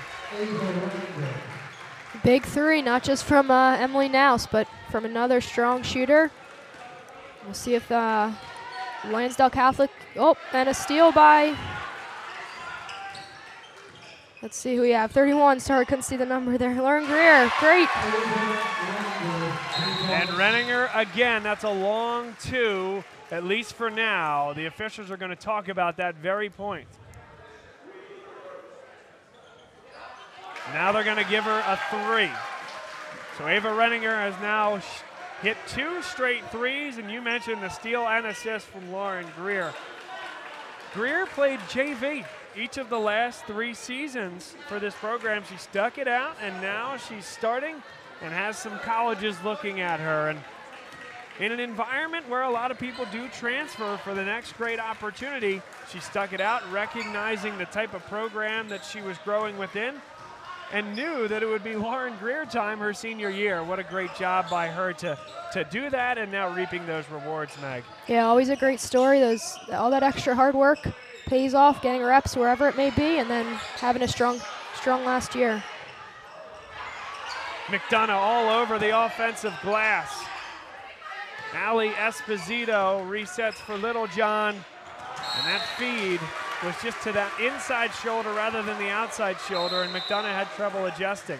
Big three, not just from uh, Emily Naus, but from another strong shooter. We'll see if uh, Lansdale Catholic. Oh, and a steal by. Let's see who we have. 31. Sorry, couldn't see the number there. Lauren Greer. Great. And Renninger again. That's a long two, at least for now. The officials are going to talk about that very point. Now they're going to give her a three. So Ava Renninger has now hit two straight threes, and you mentioned the steal and assist from Lauren Greer. Greer played JV each of the last three seasons for this program. She stuck it out, and now she's starting and has some colleges looking at her. And in an environment where a lot of people do transfer for the next great opportunity, she stuck it out, recognizing the type of program that she was growing within and knew that it would be Lauren Greer time her senior year. What a great job by her to, to do that and now reaping those rewards, Meg. Yeah, always a great story. Those All that extra hard work pays off, getting reps wherever it may be, and then having a strong, strong last year. McDonough all over the offensive glass. Ali Esposito resets for Littlejohn, and that feed was just to that inside shoulder rather than the outside shoulder, and McDonough had trouble adjusting.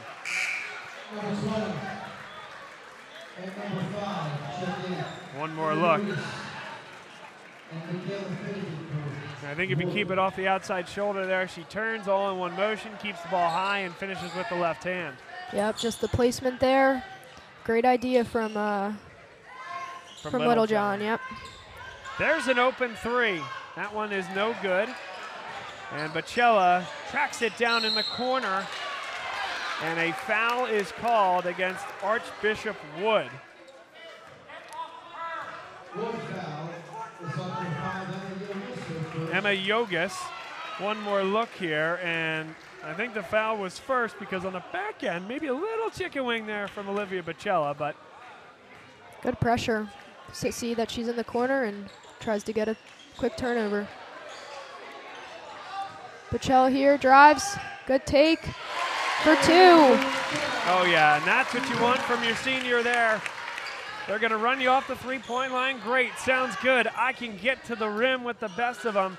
One more look. I think if you keep it off the outside shoulder there, she turns all in one motion, keeps the ball high, and finishes with the left hand. Yep, just the placement there. Great idea from uh, From from, Little Littlejohn. Yep. There's an open three. That one is no good. And Bacella tracks it down in the corner. And a foul is called against Archbishop Wood. Emma Yogus. One more look here, and I think the foul was first because on the back end, maybe a little chicken wing there from Olivia Bacella, but Good pressure. See that she's in the corner and tries to get a quick turnover. Bacella here drives. Good take for two. Oh, yeah, and that's what you want from your senior there. They're going to run you off the three point line. Great, sounds good. I can get to the rim with the best of them.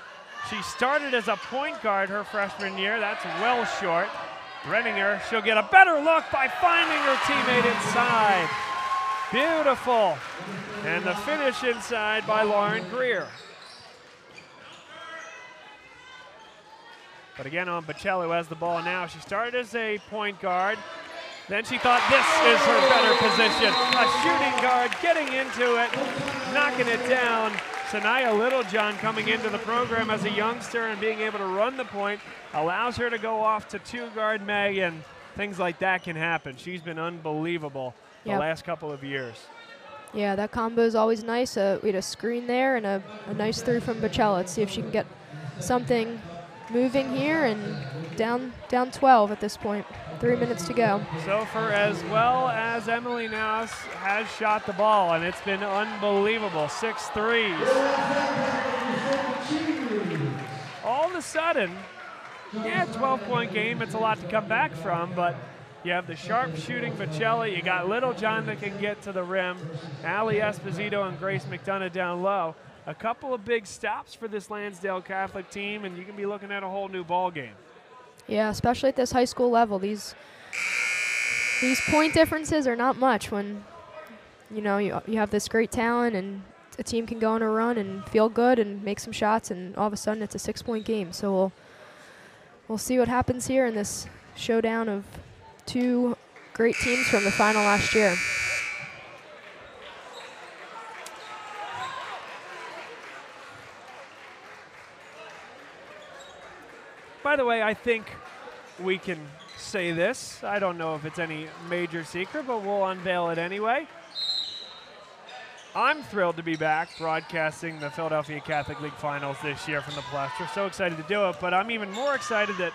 She started as a point guard her freshman year. That's well short. Renninger, she'll get a better look by finding her teammate inside. Beautiful. And the finish inside by Lauren Greer. But again on Bacella, who has the ball now. She started as a point guard. Then she thought this is her better position. A shooting guard getting into it, knocking it down. Sanaya Littlejohn coming into the program as a youngster and being able to run the point allows her to go off to two guard Meg, and things like that can happen. She's been unbelievable the Yep. last couple of years. Yeah, that combo is always nice. Uh, we had a screen there and a, a nice three from Bacella. Let's see if she can get something moving here and down down 12 at this point. Three minutes to go. So for as well as Emily Naus has shot the ball, and it's been unbelievable. Six threes. All of a sudden, yeah, 12 point game. It's a lot to come back from, but you have the sharp shooting Bacella. You got Littlejohn that can get to the rim. Ali Esposito and Grace McDonough down low. A couple of big stops for this Lansdale Catholic team, and you can be looking at a whole new ball game. Yeah, especially at this high school level, these these point differences are not much when you know you, you have this great talent and a team can go on a run and feel good and make some shots and all of a sudden it's a six point game. So we'll we'll see what happens here in this showdown of two great teams from the final last year. By the way, I think we can say this. I don't know if it's any major secret, but we'll unveil it anyway. I'm thrilled to be back broadcasting the Philadelphia Catholic League Finals this year from the Palestra. So excited to do it, but I'm even more excited that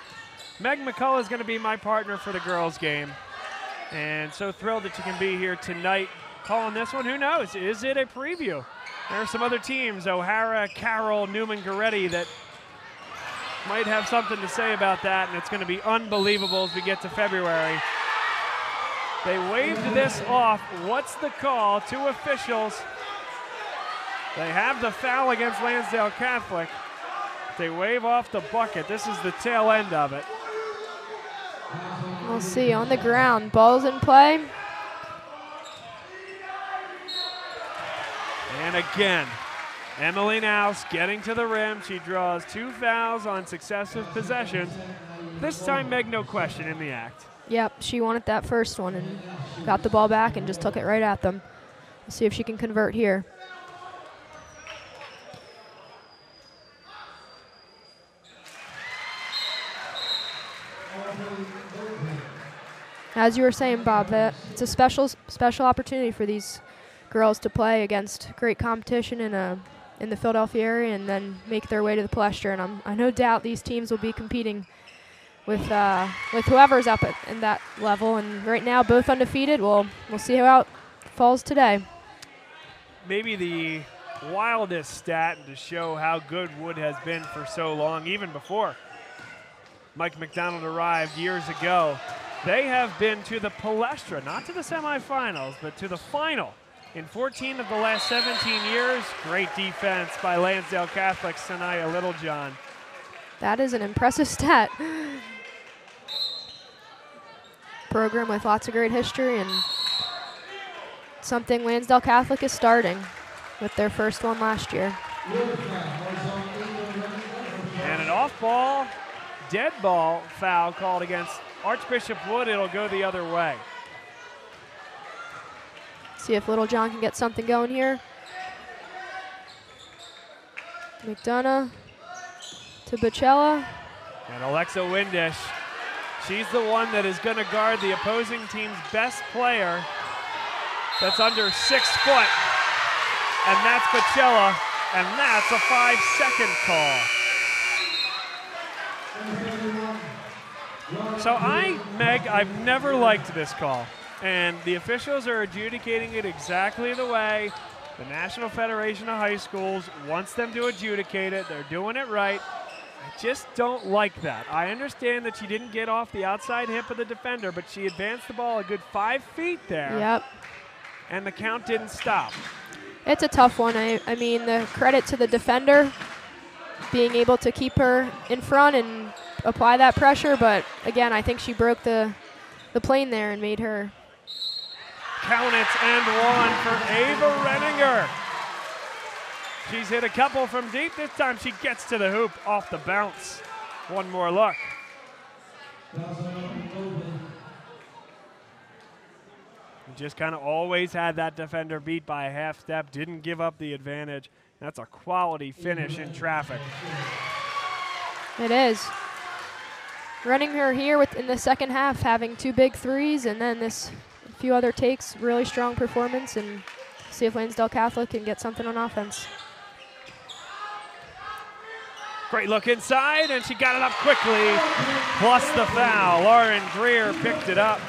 Meg McCullough is going to be my partner for the girls' game. And so thrilled that you can be here tonight calling this one. Who knows? Is it a preview? There are some other teams, O'Hara, Carroll, Newman, Goretti, that might have something to say about that, and it's going to be unbelievable as we get to February. They waved this off. What's the call? Two officials. They have the foul against Lansdale Catholic. They wave off the bucket. This is the tail end of it. We'll see on the ground. Balls in play. And again, Emily Naus getting to the rim. She draws two fouls on successive possessions. This time, Meg, no question in the act. Yep, she wanted that first one and got the ball back and just took it right at them. Let's see if she can convert here. As you were saying, Bob, that it's a special special opportunity for these girls to play against great competition in a in the Philadelphia area and then make their way to the Palestra. And I'm, I no doubt these teams will be competing with uh, with whoever's up at in that level. And right now, both undefeated. We'll we'll see how it falls today. Maybe the wildest stat to show how good Wood has been for so long, even before Mike McDonald arrived years ago. They have been to the Palestra, not to the semifinals, but to the final in 14 of the last 17 years. Great defense by Lansdale Catholic, Sanaya Littlejohn. That is an impressive stat. Program with lots of great history and something Lansdale Catholic is starting with their first one last year. And an off ball, dead ball foul called against Archbishop Wood. It'll go the other way. See if Littlejohn can get something going here. McDonough to Bacella. And Alexa Windish, she's the one that is going to guard the opposing team's best player that's under six foot. And that's Bacella, and that's a five second call. So I, Meg, I've never liked this call. And the officials are adjudicating it exactly the way the National Federation of High Schools wants them to adjudicate it. They're doing it right. I just don't like that. I understand that she didn't get off the outside hip of the defender, but she advanced the ball a good five feet there. Yep. And the count didn't stop. It's a tough one. I, I mean, the credit to the defender being able to keep her in front and apply that pressure, but again, I think she broke the the plane there and made her count it and one for Ava Renninger. She's hit a couple from deep. This time she gets to the hoop off the bounce. One more look. Just kind of always had that defender beat by a half step, didn't give up the advantage. That's a quality finish in traffic. It is. Renninger here with in the second half, having two big threes, and then this few other takes, really strong performance, and see if Lansdale Catholic can get something on offense. Great look inside, and she got it up quickly, plus the foul. Lauren Greer picked it up.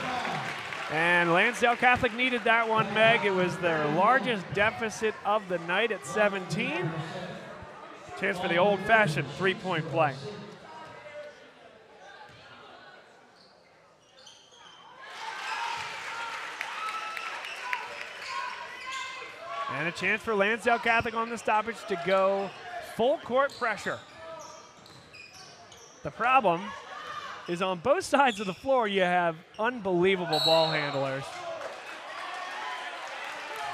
And Lansdale Catholic needed that one, Meg. It was their largest deficit of the night at 17. Chance for the old-fashioned three-point play. And a chance for Lansdale Catholic on the stoppage to go full court pressure. The problem is on both sides of the floor, you have unbelievable ball handlers.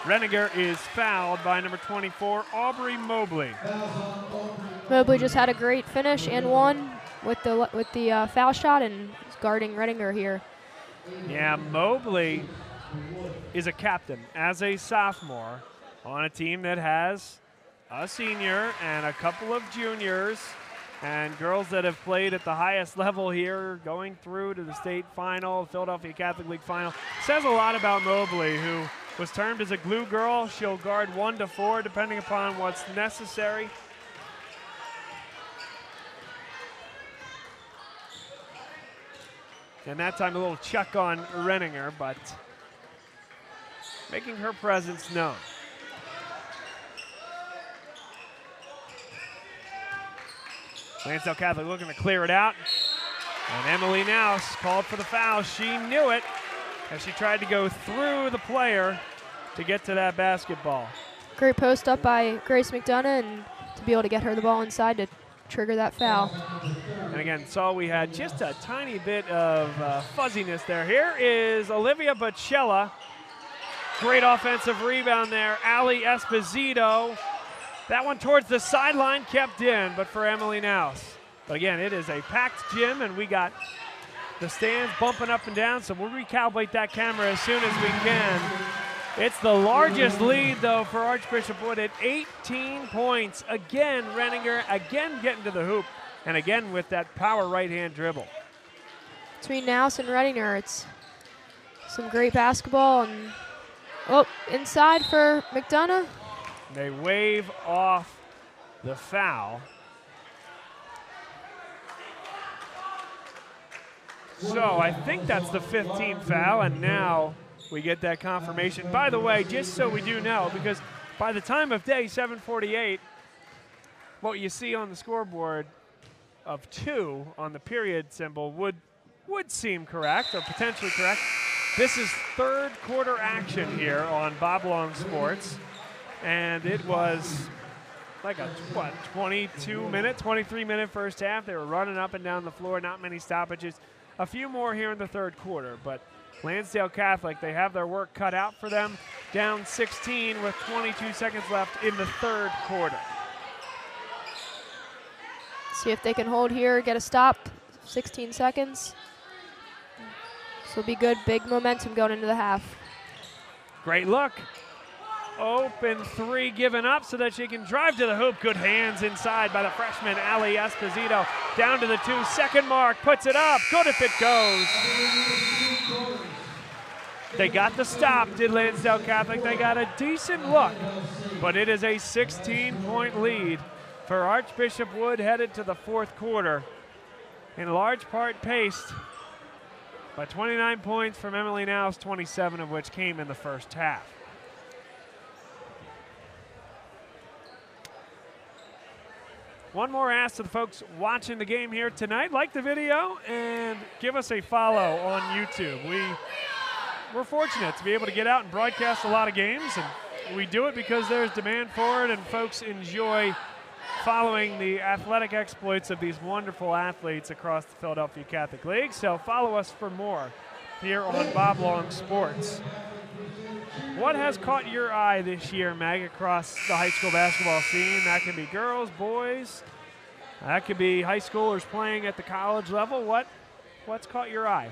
Renninger is fouled by number 24, Aubrey Mobley. Mobley just had a great finish and one with the with the uh, foul shot and guarding Renninger here. Yeah, Mobley is a captain as a sophomore on a team that has a senior and a couple of juniors and girls that have played at the highest level here, going through to the state final, Philadelphia Catholic League final. Says a lot about Mobley, who was termed as a glue girl. She'll guard one to four, depending upon what's necessary. And that time a little chuck on Renninger, but making her presence known. Lansdale Catholic looking to clear it out. And Emily Naus called for the foul. She knew it as she tried to go through the player to get to that basketball. Great post up by Grace McDonough and to be able to get her the ball inside to trigger that foul. And again, saw we had just a tiny bit of uh, fuzziness there. Here is Olivia Bacella. Great offensive rebound there. Ali Esposito that one towards the sideline kept in, but for Emily Naus. But again, it is a packed gym, and we got the stands bumping up and down, so we'll recalibrate that camera as soon as we can. It's the largest lead, though, for Archbishop Wood at 18 points. Again, Renninger, again getting to the hoop, and again with that power right-hand dribble. Between Naus and Renninger, it's some great basketball. And oh, inside for McDonough. They wave off the foul. So I think that's the 15th foul, and now we get that confirmation. By the way, just so we do know, because by the time of day 748, what you see on the scoreboard of two on the period symbol would would seem correct or potentially correct. This is third quarter action here on Bob Long Sports and it was like a what 22 minute 23 minute first half. They were running up and down the floor not many stoppages. A few more here in the third quarter but lansdale catholic they have their work cut out for them. Down 16 with 22 seconds left in the third quarter. See if they can hold here get a stop. 16 seconds. This will be good. Big momentum going into the half. Great look. Open three given up so that she can drive to the hoop. Good hands inside by the freshman Ali Esposito. Down to the two second mark, puts it up. Good if it goes. They got the stop, did Lansdale Catholic. They got a decent look, but it is a 16 point lead for Archbishop Wood headed to the fourth quarter. In large part paced by 29 points from Emily Naus, 27 of which came in the first half. One more ask to the folks watching the game here tonight. Like the video and give us a follow on YouTube. We, we're fortunate to be able to get out and broadcast a lot of games, and we do it because there's demand for it, and folks enjoy following the athletic exploits of these wonderful athletes across the Philadelphia Catholic League. So follow us for more here on Bob Long Sports. What has caught your eye this year, Meg, across the high school basketball scene? That can be girls, boys. That could be high schoolers playing at the college level. What, what's caught your eye?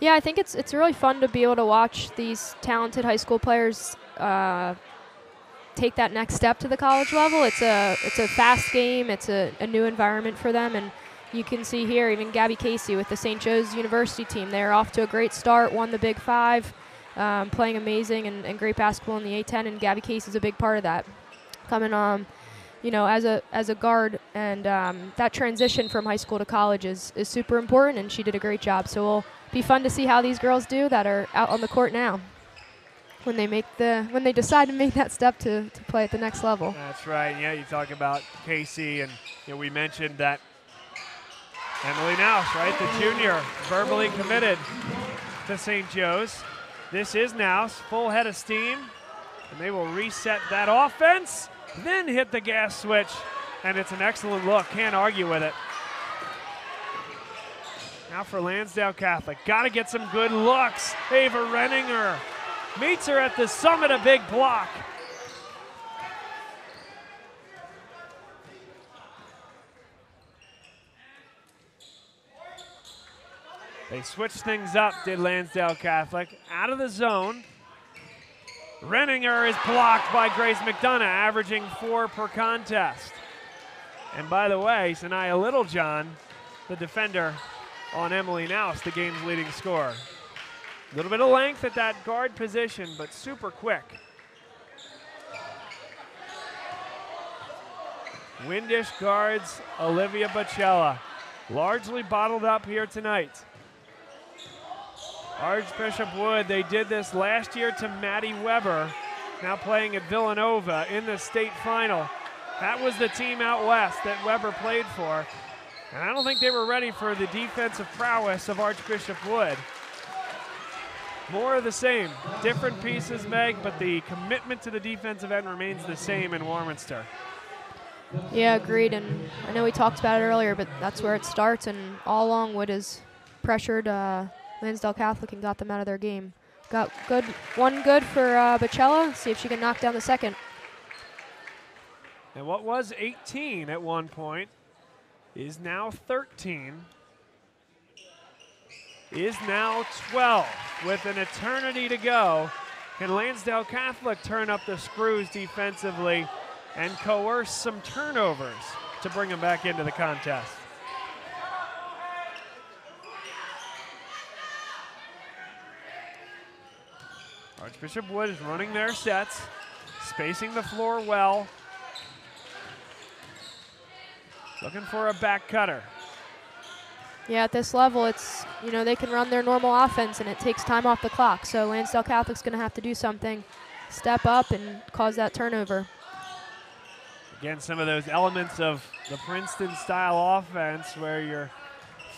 Yeah, I think it's it's really fun to be able to watch these talented high school players uh, take that next step to the college level. It's a it's a fast game. It's a, a new environment for them, and you can see here even Gabby Casey with the St. Joe's University team. They're off to a great start. Won the Big Five um, playing amazing and, and, great basketball in the A10, and Gabby Casey is a big part of that. Coming um, you know, as a as a guard, and um, that transition from high school to college is is super important, and she did a great job. So it'll be fun to see how these girls do that are out on the court now. When they make the when they decide to make that step to, to play at the next level. That's right. Yeah, you talk about Casey, and you know, we mentioned that Emily Naus, right, the junior, verbally committed to St. Joe's. This is Naus, full head of steam, and they will reset that offense, then hit the gas switch, and it's an excellent look. Can't argue with it. Now for Lansdale Catholic. Got to get some good looks. Ava Renninger meets her at the summit, a big block. They switched things up, did Lansdale Catholic. Out of the zone. Renninger is blocked by Grace McDonough, averaging four per contest. And by the way, Sanaya Littlejohn, the defender on Emily Naus, the game's leading scorer. A little bit of length at that guard position, but super quick. Windish guards Olivia Bacella, largely bottled up here tonight. Archbishop Wood, they did this last year to Maddie Weber, now playing at Villanova in the state final. That was the team out west that Weber played for. And I don't think they were ready for the defensive prowess of Archbishop Wood. More of the same. Different pieces, Meg, but the commitment to the defensive end remains the same in Warminster. Yeah, agreed. And I know we talked about it earlier, but that's where it starts. And all along, Wood has pressured uh, Lansdale Catholic and got them out of their game. Got good, one good for uh, Bacella. See if she can knock down the second. And what was 18 at one point is now 13. Is now 12 with an eternity to go. Can Lansdale Catholic turn up the screws defensively and coerce some turnovers to bring them back into the contest? Archbishop Wood is running their sets, spacing the floor well. Looking for a back cutter. Yeah, at this level, it's, you know, they can run their normal offense and it takes time off the clock. So Lansdale Catholic's going to have to do something, step up and cause that turnover. Again, some of those elements of the Princeton style offense where you're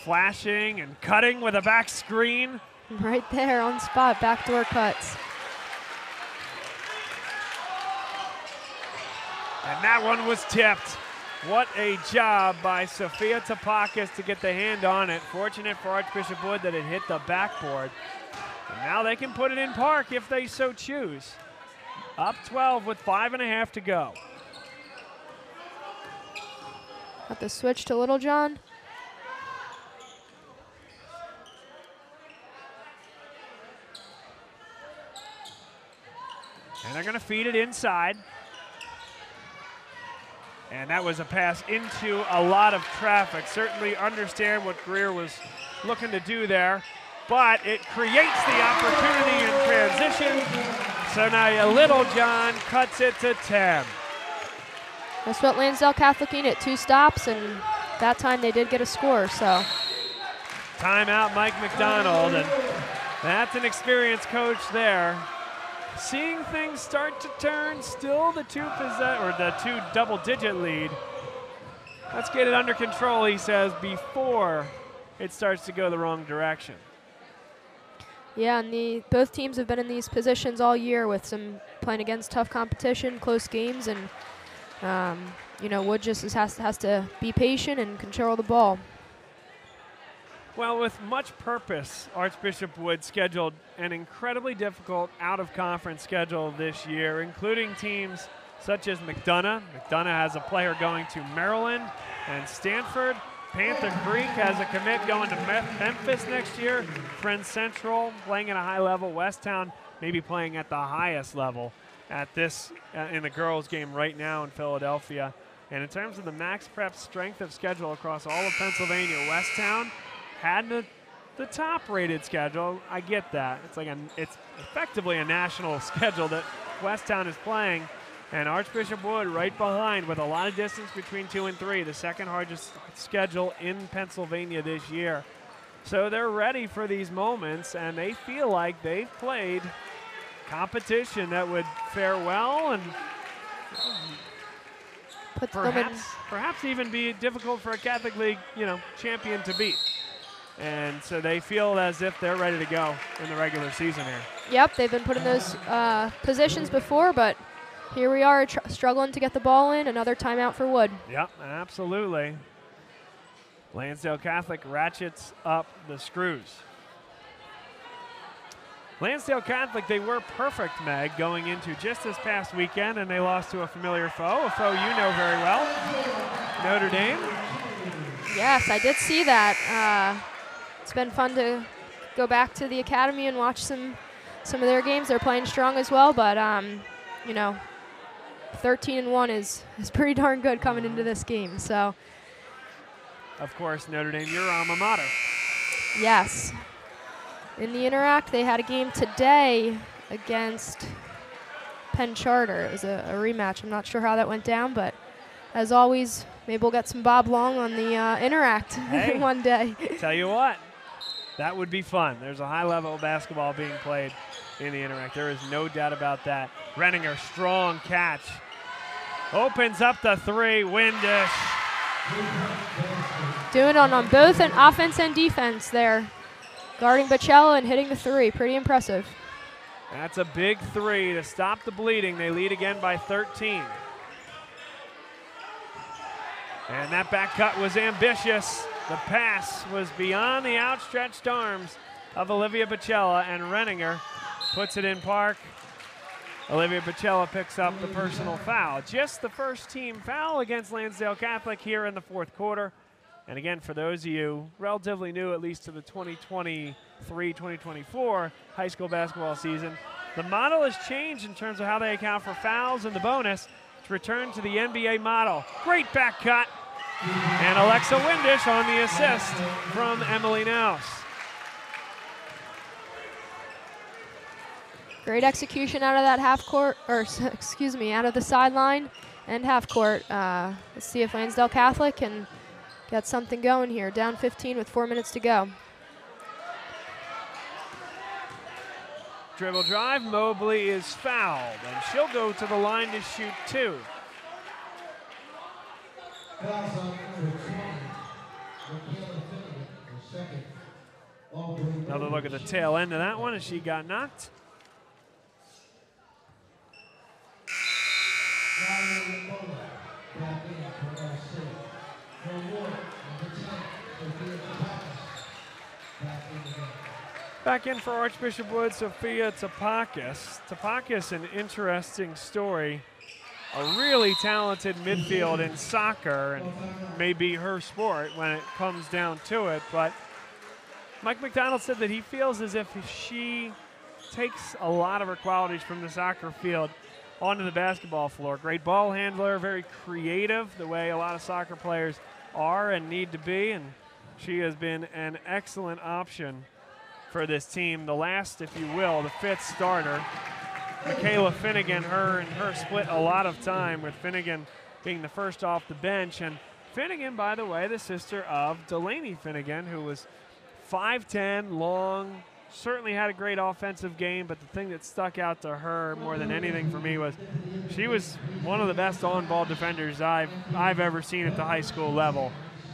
flashing and cutting with a back screen. Right there on spot, backdoor cuts. And that one was tipped. What a job by Sophia Tapakis to get the hand on it. Fortunate for Archbishop Wood that it hit the backboard. And now they can put it in park if they so choose. Up 12 with five and a half to go. Got the switch to Littlejohn. they're going to feed it inside. And that was a pass into a lot of traffic. Certainly understand what Greer was looking to do there, but it creates the opportunity in transition. So now a Little John cuts it to 10. That's what Lansdale Catholic needed, two stops, and that time they did get a score, so. Timeout Mike McDonald, and that's an experienced coach there. Seeing things start to turn, still the two possess or the two double-digit lead. Let's get it under control, he says, before it starts to go the wrong direction. Yeah, and the both teams have been in these positions all year with some playing against tough competition, close games, and um, you know Wood just has has to be patient and control the ball. Well, with much purpose, Archbishop Wood scheduled an incredibly difficult out-of-conference schedule this year, including teams such as McDonough. McDonough has a player going to Maryland and Stanford. Panther Creek has a commit going to Memphis next year. Friends Central playing at a high level. Westtown maybe playing at the highest level at this uh, in the girls game right now in Philadelphia. And in terms of the MaxPreps strength of schedule across all of Pennsylvania, Westtown had the, the top rated schedule. I get that. It's like a, it's effectively a national schedule that Westtown is playing. And Archbishop Wood right behind with a lot of distance between two and three, the second hardest schedule in Pennsylvania this year. So they're ready for these moments, and they feel like they've played competition that would fare well and Puts perhaps, perhaps even be difficult for a Catholic League, you know, champion to beat. And so they feel as if they're ready to go in the regular season here. Yep, they've been put in those uh, positions before, but here we are struggling to get the ball in. Another timeout for Wood. Yep, absolutely. Lansdale Catholic ratchets up the screws. Lansdale Catholic, they were perfect, Meg, going into just this past weekend, and they lost to a familiar foe, a foe you know very well, Notre Dame. Yes, I did see that. Uh, it's been fun to go back to the academy and watch some some of their games. They're playing strong as well, but um, you know, 13 and one is is pretty darn good coming into this game. So. Of course, Notre Dame, your alma mater. Yes, in the Inter-Ac. They had a game today against Penn Charter. It was a, a rematch. I'm not sure how that went down, but as always, maybe we'll get some Bob Long on the uh, Inter-Ac hey, one day. tell you what, that would be fun. There's a high level of basketball being played in the Inter-Ac. There is no doubt about that. Renninger, strong catch. Opens up the three, Windish. Doing it on, on both an offense and defense there guarding Bacella and hitting the three. Pretty impressive. That's a big three to stop the bleeding. They lead again by 13. And that back cut was ambitious. The pass was beyond the outstretched arms of Olivia Bacella, and Renninger puts it in park. Olivia Bacella picks up the personal foul. Just the first team foul against Lansdale Catholic here in the fourth quarter. And again, for those of you relatively new, at least to the 2023-2024 high school basketball season, the model has changed in terms of how they account for fouls and the bonus. It's returned to the NBA model. Great back cut. And Alexa Windish on the assist from Emily Naus. Great execution out of that half court, or excuse me, out of the sideline and half court. Uh, let's see if Lansdale Catholic can get something going here. Down 15 with four minutes to go. Dribble drive. Mobley is fouled, and she'll go to the line to shoot two. Another look at the tail end of that one as she got knocked. Back in for Archbishop Wood, Sophia Tapakis. Tapakis, an interesting story. A really talented midfield in soccer, and maybe her sport when it comes down to it. But Mike McDonald said that he feels as if she takes a lot of her qualities from the soccer field onto the basketball floor. Great ball handler, very creative, the way a lot of soccer players are and need to be, and she has been an excellent option for this team. The last, if you will, the fifth starter. Michaela Finnegan, her and her split a lot of time with Finnegan being the first off the bench. And Finnegan, by the way, the sister of Delaney Finnegan, who was 5'10, long, certainly had a great offensive game, but the thing that stuck out to her more than anything for me was she was one of the best on-ball defenders I've I've ever seen at the high school level.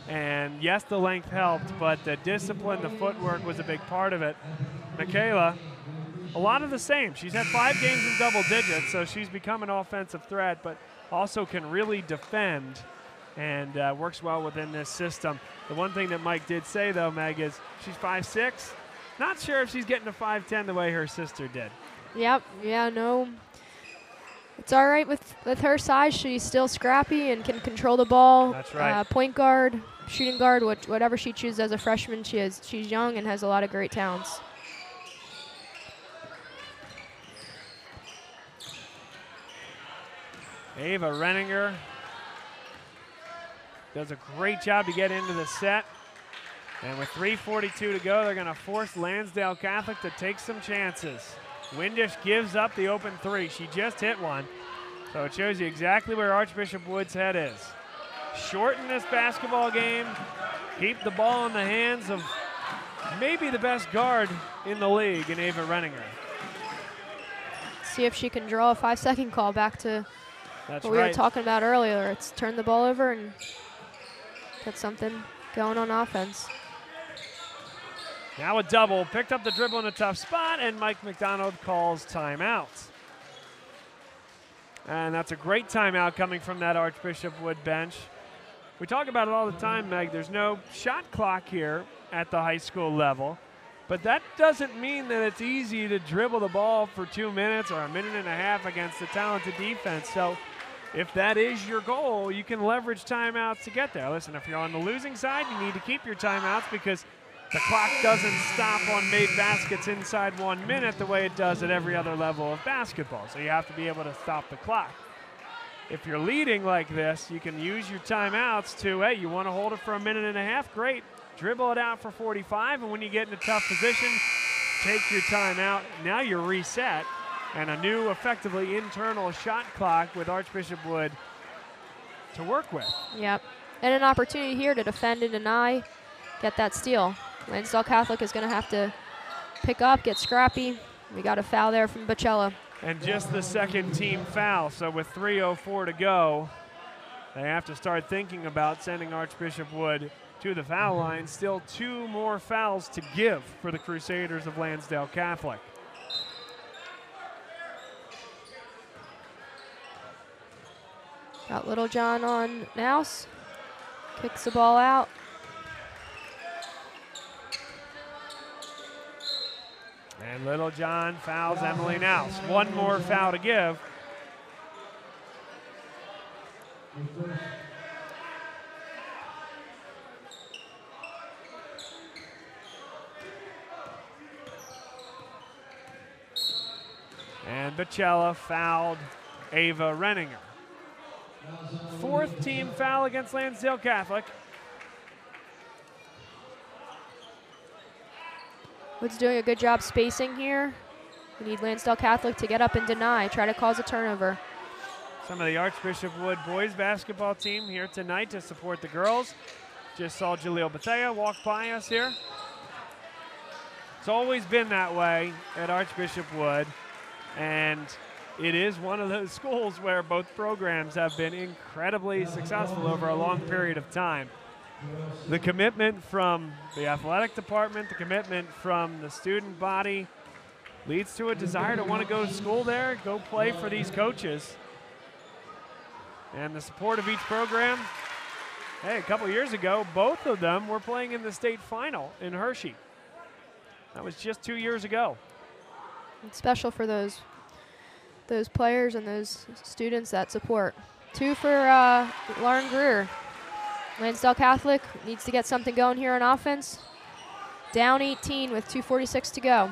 And yes, the length helped, but the discipline, the footwork was a big part of it. Michaela, a lot of the same. She's had five games in double digits, so she's become an offensive threat, but also can really defend and uh, works well within this system. The one thing that Mike did say, though, Meg, is she's 5'6". Not sure if she's getting to 5'10 the way her sister did. Yep. Yeah. No. It's all right with with her size. She's still scrappy and can control the ball. That's right. Uh, point guard, shooting guard, what, whatever she chooses as a freshman. She is she's young and has a lot of great talents. Ava Renninger does a great job to get into the set. And with 3.42 to go, they're going to force Lansdale Catholic to take some chances. Windish gives up the open three. She just hit one. So it shows you exactly where Archbishop Wood's head is. Shorten this basketball game. Keep the ball in the hands of maybe the best guard in the league in Ava Renninger. See if she can draw a five-second call back to That's what we right. were talking about earlier. It's turn the ball over and get something going on offense. Now a double. Picked up the dribble in a tough spot, and Mike McDonald calls timeout. And that's a great timeout coming from that Archbishop Wood bench. We talk about it all the time, Meg. There's no shot clock here at the high school level. But that doesn't mean that it's easy to dribble the ball for two minutes or a minute and a half against a talented defense. So if that is your goal, you can leverage timeouts to get there. Listen, if you're on the losing side, you need to keep your timeouts because the clock doesn't stop on made baskets inside one minute the way it does at every other level of basketball. So you have to be able to stop the clock. If you're leading like this, you can use your timeouts to, hey, you want to hold it for a minute and a half? Great. Dribble it out for 45, and when you get in a tough position, take your timeout. Now you're reset, and a new, effectively internal shot clock with Archbishop Wood to work with. Yep. And an opportunity here to defend and deny, get that steal. Lansdale Catholic is going to have to pick up, get scrappy. We got a foul there from Bacella. And just the second team foul. So with 3.04 to go, they have to start thinking about sending Archbishop Wood to the foul line. Still two more fouls to give for the Crusaders of Lansdale Catholic. Got Littlejohn on Naus. Kicks the ball out. And Littlejohn fouls Emily Naus. One more foul to give. And Bacella fouled Ava Renninger. Fourth team foul against Lansdale Catholic. Wood's doing a good job spacing here. We need Lansdale Catholic to get up and deny, try to cause a turnover. Some of the Archbishop Wood boys basketball team here tonight to support the girls. Just saw Jalil Bethea walk by us here. It's always been that way at Archbishop Wood, and it is one of those schools where both programs have been incredibly successful over a long period of time. The commitment from the athletic department, the commitment from the student body leads to a desire to want to go to school there, go play for these coaches. And the support of each program. Hey, a couple years ago, both of them were playing in the state final in Hershey. That was just two years ago. It's special for those those players and those students that support. Two for uh, Lauren Greer. Lansdale Catholic needs to get something going here on offense. Down 18 with 2.46 to go.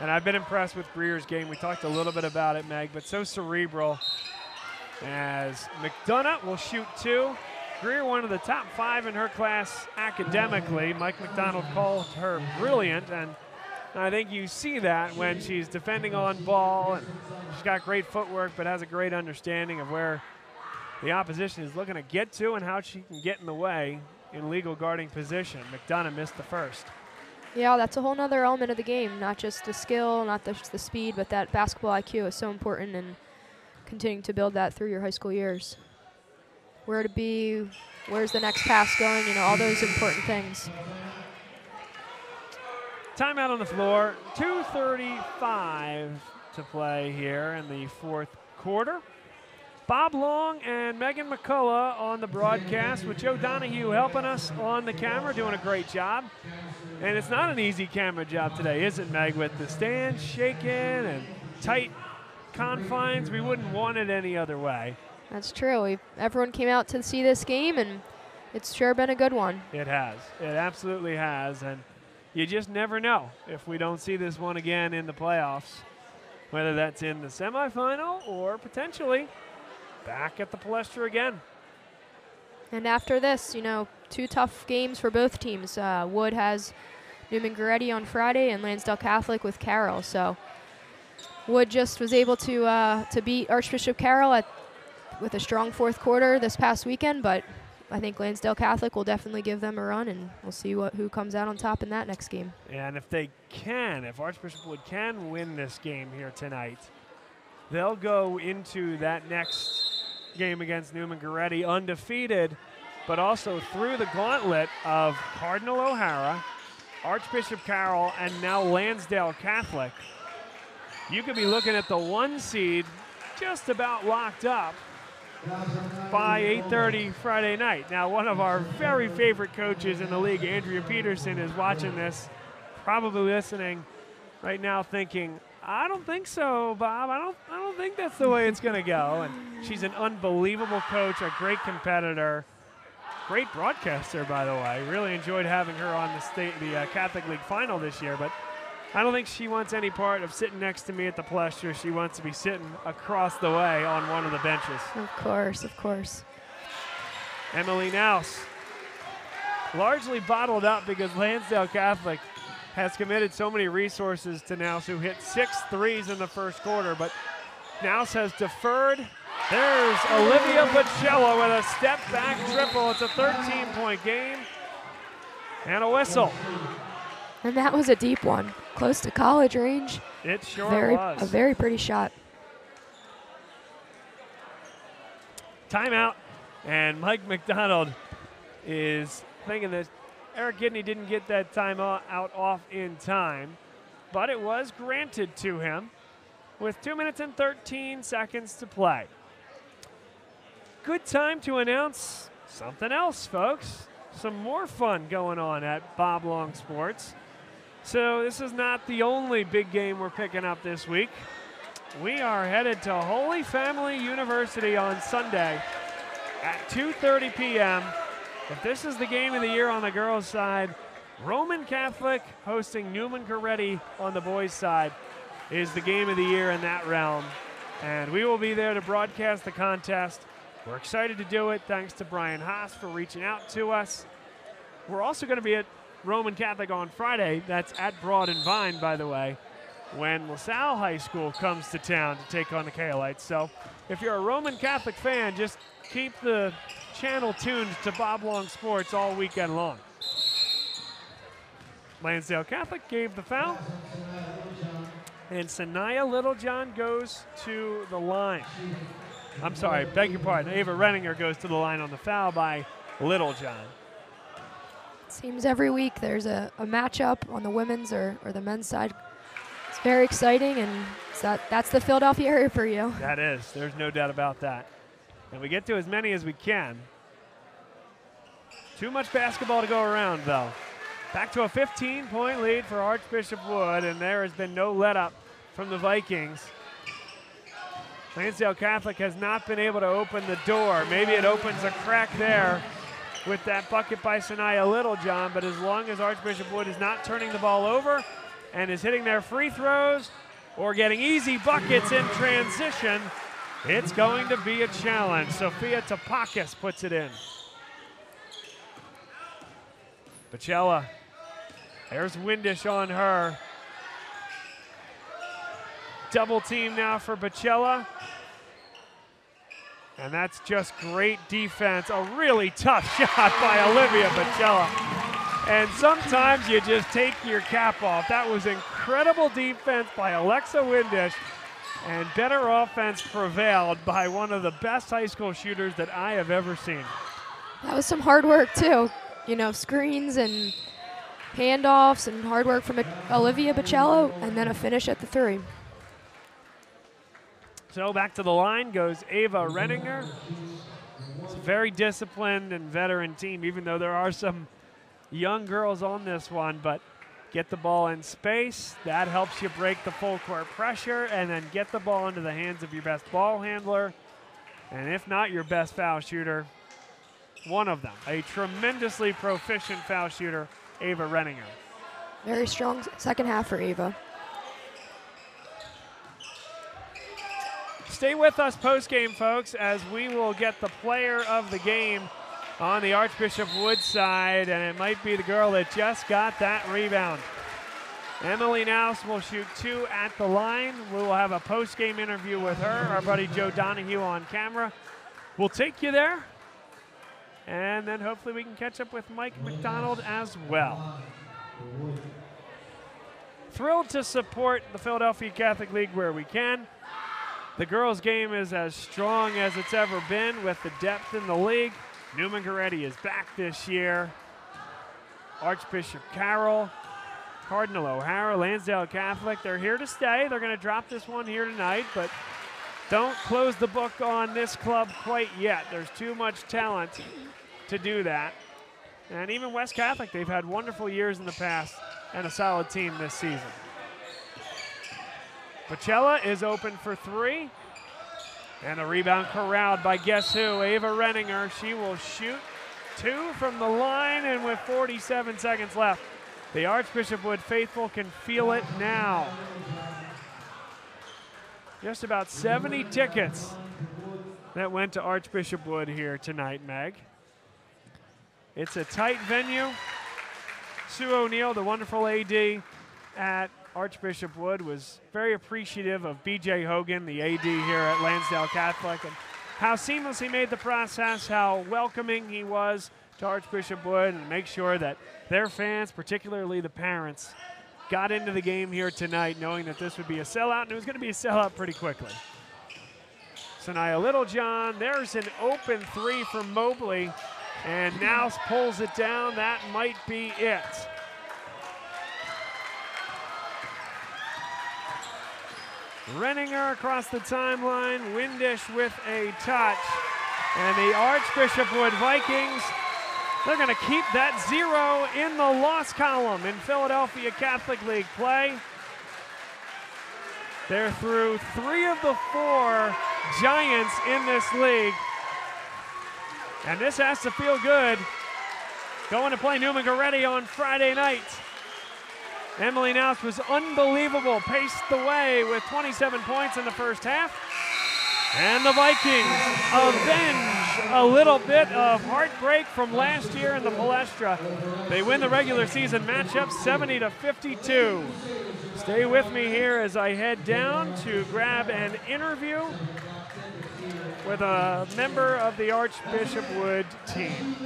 And I've been impressed with Greer's game. We talked a little bit about it, Meg, but so cerebral as McDonough will shoot two. Greer, one of the top five in her class academically. Mike McDonald called her brilliant, and I think you see that when she's defending on ball. And she's got great footwork, but has a great understanding of where the opposition is looking to get to and how she can get in the way in legal guarding position. McDonough missed the first. Yeah, that's a whole other element of the game. Not just the skill, not just the speed, but that basketball IQ is so important and continuing to build that through your high school years where to be, where's the next pass going, you know, all those important things. Timeout on the floor. 2.35 to play here in the fourth quarter. Bob Long and Megan McCullough on the broadcast with Joe Donahue helping us on the camera, doing a great job. And it's not an easy camera job today, is it, Meg? With the stands shaking and tight confines, we wouldn't want it any other way. That's true. We've, everyone came out to see this game, and it's sure been a good one. It has. It absolutely has. And you just never know if we don't see this one again in the playoffs, whether that's in the semifinal or potentially back at the Palestra again. And after this, you know, two tough games for both teams. Uh, Wood has Neumann Goretti on Friday and Lansdale Catholic with Carroll. So Wood just was able to uh, to beat Archbishop Carroll at with a strong fourth quarter this past weekend, but I think Lansdale Catholic will definitely give them a run, and we'll see what who comes out on top in that next game. And if they can, if Archbishop Wood can win this game here tonight, they'll go into that next game against Neumann Goretti undefeated, but also through the gauntlet of Cardinal O'Hara, Archbishop Carroll, and now Lansdale Catholic. You could be looking at the one seed just about locked up by 8.30 Friday night. Now, one of our very favorite coaches in the league, Andrea Peterson, is watching this, probably listening right now thinking, I don't think so, Bob. I don't, I don't think that's the way it's going to go. And she's an unbelievable coach, a great competitor, great broadcaster, by the way. Really enjoyed having her on the state, the uh, Catholic League final this year, but – I don't think she wants any part of sitting next to me at the Palestra. She wants to be sitting across the way on one of the benches. Of course, of course. Emily Naus, largely bottled up because Lansdale Catholic has committed so many resources to Naus, who hit six threes in the first quarter. But Naus has deferred. There's Olivia Bacella with a step back triple. It's a 13 point game. And a whistle. And that was a deep one, close to college range. It sure very, was. A very pretty shot. Timeout, and Mike McDonald is thinking that Eric Gidney didn't get that timeout out off in time, but it was granted to him with 2 minutes and 13 seconds to play. Good time to announce something else, folks. Some more fun going on at Bob Long Sports. So this is not the only big game we're picking up this week. We are headed to Holy Family University on Sunday at 2:30 p.m. If this is the game of the year on the girls' side, Roman Catholic hosting Neumann Goretti on the boys' side is the game of the year in that realm. And we will be there to broadcast the contest. We're excited to do it. Thanks to Brian Haas for reaching out to us. We're also going to be at Roman Catholic on Friday. That's at Broad and Vine, by the way, when LaSalle High School comes to town to take on the Cahillites. So if you're a Roman Catholic fan, just keep the channel tuned to Bob Long Sports all weekend long. Lansdale Catholic gave the foul. And Sanaya Littlejohn goes to the line. I'm sorry, beg your pardon. Ava Renninger goes to the line on the foul by Littlejohn. Seems every week there's a, a matchup on the women's or, or the men's side. It's very exciting, and that, that's the Philadelphia area for you. That is. There's no doubt about that. And we get to as many as we can. Too much basketball to go around, though. Back to a 15 point lead for Archbishop Wood, and there has been no let up from the Vikings. Lansdale Catholic has not been able to open the door. Maybe it opens a crack there with that bucket by Sanaya Littlejohn, but as long as Archbishop Wood is not turning the ball over, and is hitting their free throws or getting easy buckets in transition, it's going to be a challenge. Sophia Tapakis puts it in. Bacella. There's Windish on her. Double team now for Bacella. And that's just great defense. A really tough shot by Olivia Bacella. And sometimes you just take your cap off. That was incredible defense by Alexa Windish. And better offense prevailed by one of the best high school shooters that I have ever seen. That was some hard work, too. You know, screens and handoffs and hard work from Olivia Bacella, and then a finish at the three. So back to the line goes Ava Renninger. It's a very disciplined and veteran team, even though there are some young girls on this one, but get the ball in space. That helps you break the full court pressure and then get the ball into the hands of your best ball handler. And if not your best foul shooter, one of them, a tremendously proficient foul shooter, Ava Renninger. Very strong second half for Ava. Stay with us post game, folks, as we will get the player of the game on the Archbishop Wood side, and it might be the girl that just got that rebound. Emily Naus will shoot two at the line. We will have a post game interview with her, our buddy Joe Donahue on camera. We'll take you there, and then hopefully we can catch up with Mike McDonald as well. Thrilled to support the Philadelphia Catholic League where we can. The girls' game is as strong as it's ever been with the depth in the league. Neumann Goretti is back this year. Archbishop Carroll, Cardinal O'Hara, Lansdale Catholic, they're here to stay. They're going to drop this one here tonight, but don't close the book on this club quite yet. There's too much talent to do that. And even West Catholic, they've had wonderful years in the past and a solid team this season. Bacella is open for three. And a rebound corralled by guess who? Ava Renninger. She will shoot two from the line, and with 47 seconds left, the Archbishop Wood faithful can feel it now. Just about 70 tickets that went to Archbishop Wood here tonight, Meg. It's a tight venue. Sue O'Neill, the wonderful AD at Archbishop Wood was very appreciative of BJ Hogan, the AD here at Lansdale Catholic, and how seamless he made the process, how welcoming he was to Archbishop Wood, and make sure that their fans, particularly the parents, got into the game here tonight knowing that this would be a sellout, and it was going to be a sellout pretty quickly. Sanaya Littlejohn, there's an open three from Mobley, and Naus pulls it down. That might be it. Renninger across the timeline, Windish with a touch. And the Archbishop Wood Vikings, they're going to keep that zero in the loss column in Philadelphia Catholic League play. They're through three of the four Giants in this league. And this has to feel good. Going to play Neumann Goretti on Friday night. Emily Naus was unbelievable, paced the way with 27 points in the first half. And the Vikings avenge a little bit of heartbreak from last year in the Palestra. They win the regular season matchup 70 to 52. Stay with me here as I head down to grab an interview with a member of the Archbishop Wood team.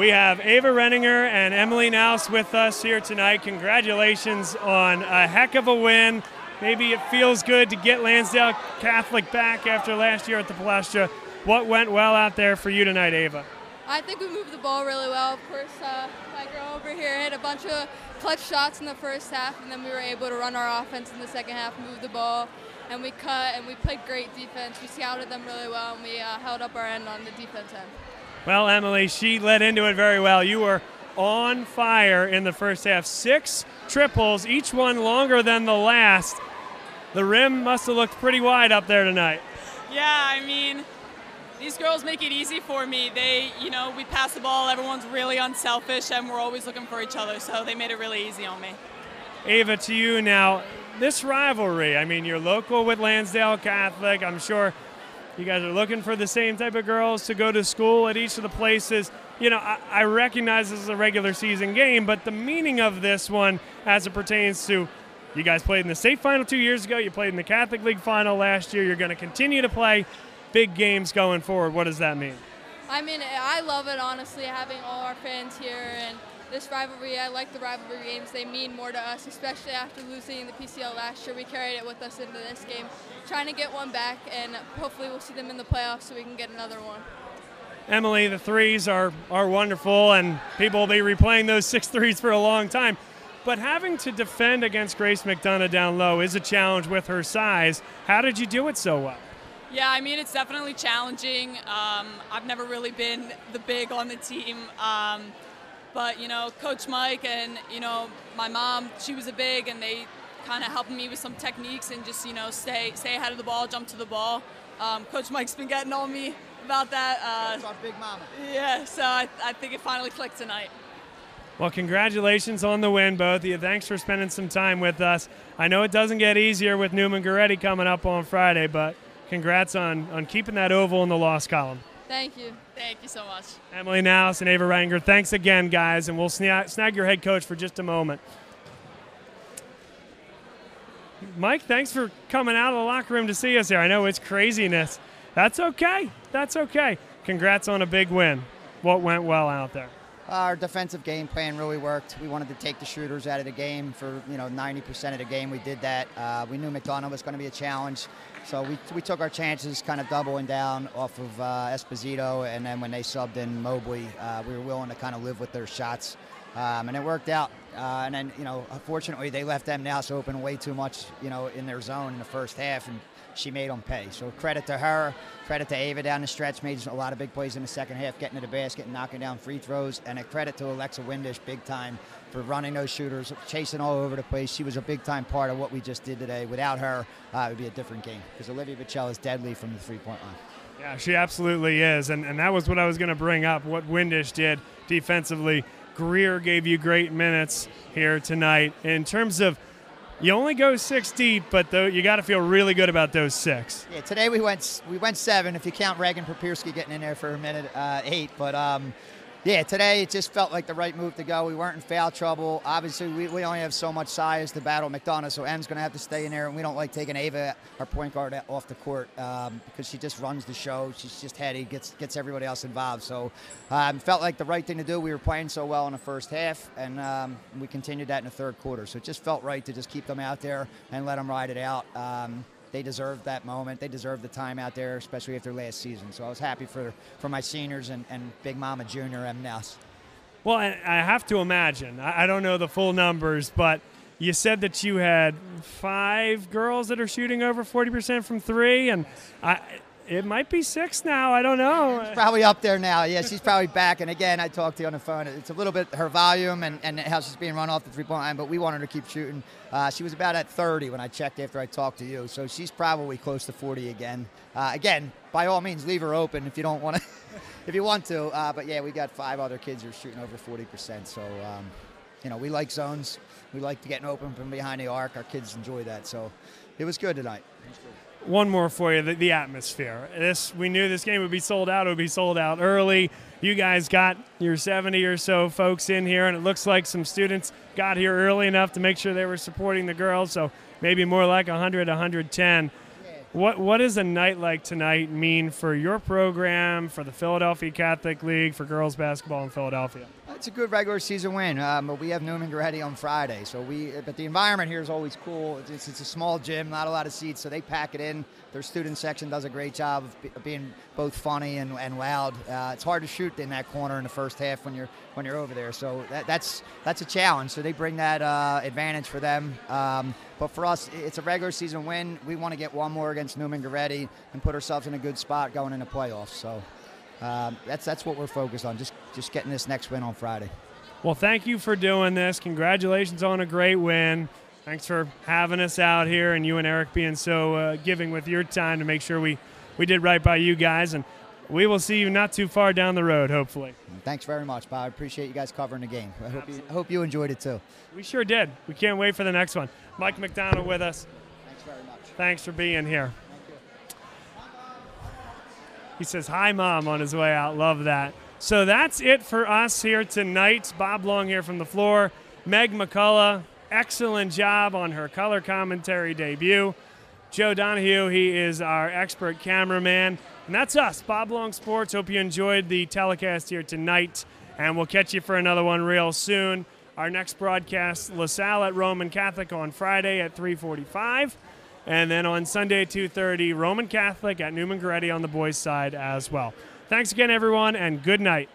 We have Ava Renninger and Emily Naus with us here tonight. Congratulations on a heck of a win. Maybe it feels good to get Lansdale Catholic back after last year at the Palestra. What went well out there for you tonight, Ava? I think we moved the ball really well. Of course, uh, my girl over here hit a bunch of clutch shots in the first half, and then we were able to run our offense in the second half, move the ball, and we cut, and we played great defense. We scouted them really well, and we uh, held up our end on the defense end. Well, Emily, she led into it very well. You were on fire in the first half. Six triples, each one longer than the last. The rim must have looked pretty wide up there tonight. Yeah, I mean, these girls make it easy for me. They, you know, we pass the ball, everyone's really unselfish, and we're always looking for each other, so they made it really easy on me. Ava, to you now, this rivalry, I mean, you're local with Lansdale Catholic. I'm sure you guys are looking for the same type of girls to go to school at each of the places. You know, I, I recognize this is a regular season game, but the meaning of this one as it pertains to you guys played in the state final two years ago, you played in the Catholic League final last year, you're going to continue to play big games going forward. What does that mean? I mean, I love it, honestly, having all our fans here and this rivalry. I like the rivalry games. They mean more to us, especially after losing the PCL last year. We carried it with us into this game, trying to get one back, and hopefully we'll see them in the playoffs so we can get another one. Emily, the threes are, are wonderful, and people will be replaying those six threes for a long time. But having to defend against Grace McDonough down low is a challenge with her size. How did you do it so well? Yeah, I mean, it's definitely challenging. Um, I've never really been the big on the team. Um, but, you know, Coach Mike and, you know, my mom, she was a big, and they kind of helped me with some techniques and just, you know, stay, stay ahead of the ball, jump to the ball. Um, Coach Mike's been getting on me about that. Uh, That's our big mama. Yeah, so I, I think it finally clicked tonight. Well, congratulations on the win, both of you. Thanks for spending some time with us. I know it doesn't get easier with Neumann Goretti coming up on Friday, but congrats on, on keeping that oval in the loss column. Thank you. Thank you so much. Emily Naus and Ava Renninger, thanks again, guys, and we'll snag, snag your head coach for just a moment. Mike, thanks for coming out of the locker room to see us here. I know it's craziness. That's okay. That's okay. Congrats on a big win. What went well out there? Our defensive game plan really worked. We wanted to take the shooters out of the game for you know 90% of the game. We did that. Uh, we knew McDonough was going to be a challenge, so we, we took our chances, kind of doubling down off of uh, Esposito, and then when they subbed in Mobley, uh, we were willing to kind of live with their shots, um, and it worked out. Uh, and then you know, unfortunately, they left them now open way too much, you know, in their zone in the first half, and she made them pay. So credit to her, credit to Ava down the stretch, made a lot of big plays in the second half, getting to the basket and knocking down free throws, and a credit to Alexa Windish big time for running those shooters, chasing all over the place. She was a big time part of what we just did today. Without her, uh, it would be a different game because Olivia Bacella is deadly from the three point line. Yeah, she absolutely is. And, and that was what I was going to bring up, what Windish did defensively. Greer gave you great minutes here tonight. In terms of you only go six deep, but though you got to feel really good about those six. Yeah, today we went we went seven if you count Reagan Papirski getting in there for a minute, uh, eight. But um, yeah, today it just felt like the right move to go. We weren't in foul trouble. Obviously, we, we only have so much size to battle McDonough, so M's going to have to stay in there. And we don't like taking Ava, our point guard, off the court um, because she just runs the show. She's just heady, gets gets everybody else involved. So um, felt like the right thing to do. We were playing so well in the first half, and um, we continued that in the third quarter. So it just felt right to just keep them out there and let them ride it out. Um, they deserved that moment. They deserved the time out there, especially after last season. So I was happy for for my seniors and, and Big Mama Junior M. Naus. Well, I have to imagine. I don't know the full numbers, but you said that you had five girls that are shooting over 40% from three, and I, it might be six now. I don't know. She's probably up there now. Yeah, she's probably back. And again, I talked to you on the phone. It's a little bit her volume and, and how she's being run off the three point line, but we wanted to keep shooting. Uh, she was about at 30 when I checked after I talked to you. So she's probably close to 40 again. Uh, again, by all means, leave her open if you don't want to, if you want to. Uh, but yeah, we got five other kids who are shooting over 40%. So, um, you know, we like zones. We like to get open from behind the arc. Our kids enjoy that. So it was good tonight. One more for you the, the, atmosphere. This we knew this game would be sold out it would be sold out early. You guys got your 70 or so folks in here and it looks like some students got here early enough to make sure they were supporting the girls so maybe more like 100 110 What what does a night like tonight mean for your program, for the Philadelphia Catholic League, for girls basketball in Philadelphia? It's a good regular season win, um, but we have Neumann Goretti on Friday, so we. But the environment here is always cool. It's, it's, a small gym, not a lot of seats, so they pack it in. Their student section does a great job of, be, of being both funny and, and loud. Uh, it's hard to shoot in that corner in the first half when you're when you're over there, so that, that's that's a challenge. So they bring that uh, advantage for them. Um, but for us, it's a regular season win. We want to get one more against Neumann Goretti and put ourselves in a good spot going into playoffs. So um, that's that's what we're focused on. Just just getting this next win on Friday. Well, thank you for doing this. Congratulations on a great win. Thanks for having us out here, and you and Eric being so uh, giving with your time to make sure we we did right by you guys. And we will see you not too far down the road, hopefully. Thanks very much, Bob. I appreciate you guys covering the game. I hope you, I hope you enjoyed it too. We sure did. We can't wait for the next one. Mike McDonald with us. Thanks very much. Thanks for being here. He says, Hi, Mom, on his way out. Love that. So that's it for us here tonight. Bob Long here from the floor. Meg McCullough, excellent job on her color commentary debut. Joe Donahue, he is our expert cameraman. And that's us, Bob Long Sports. Hope you enjoyed the telecast here tonight. And we'll catch you for another one real soon. Our next broadcast, LaSalle at Roman Catholic on Friday at 345. And then on Sunday at 2.30, Roman Catholic at Neumann Goretti on the boys' side as well. Thanks again, everyone, and good night.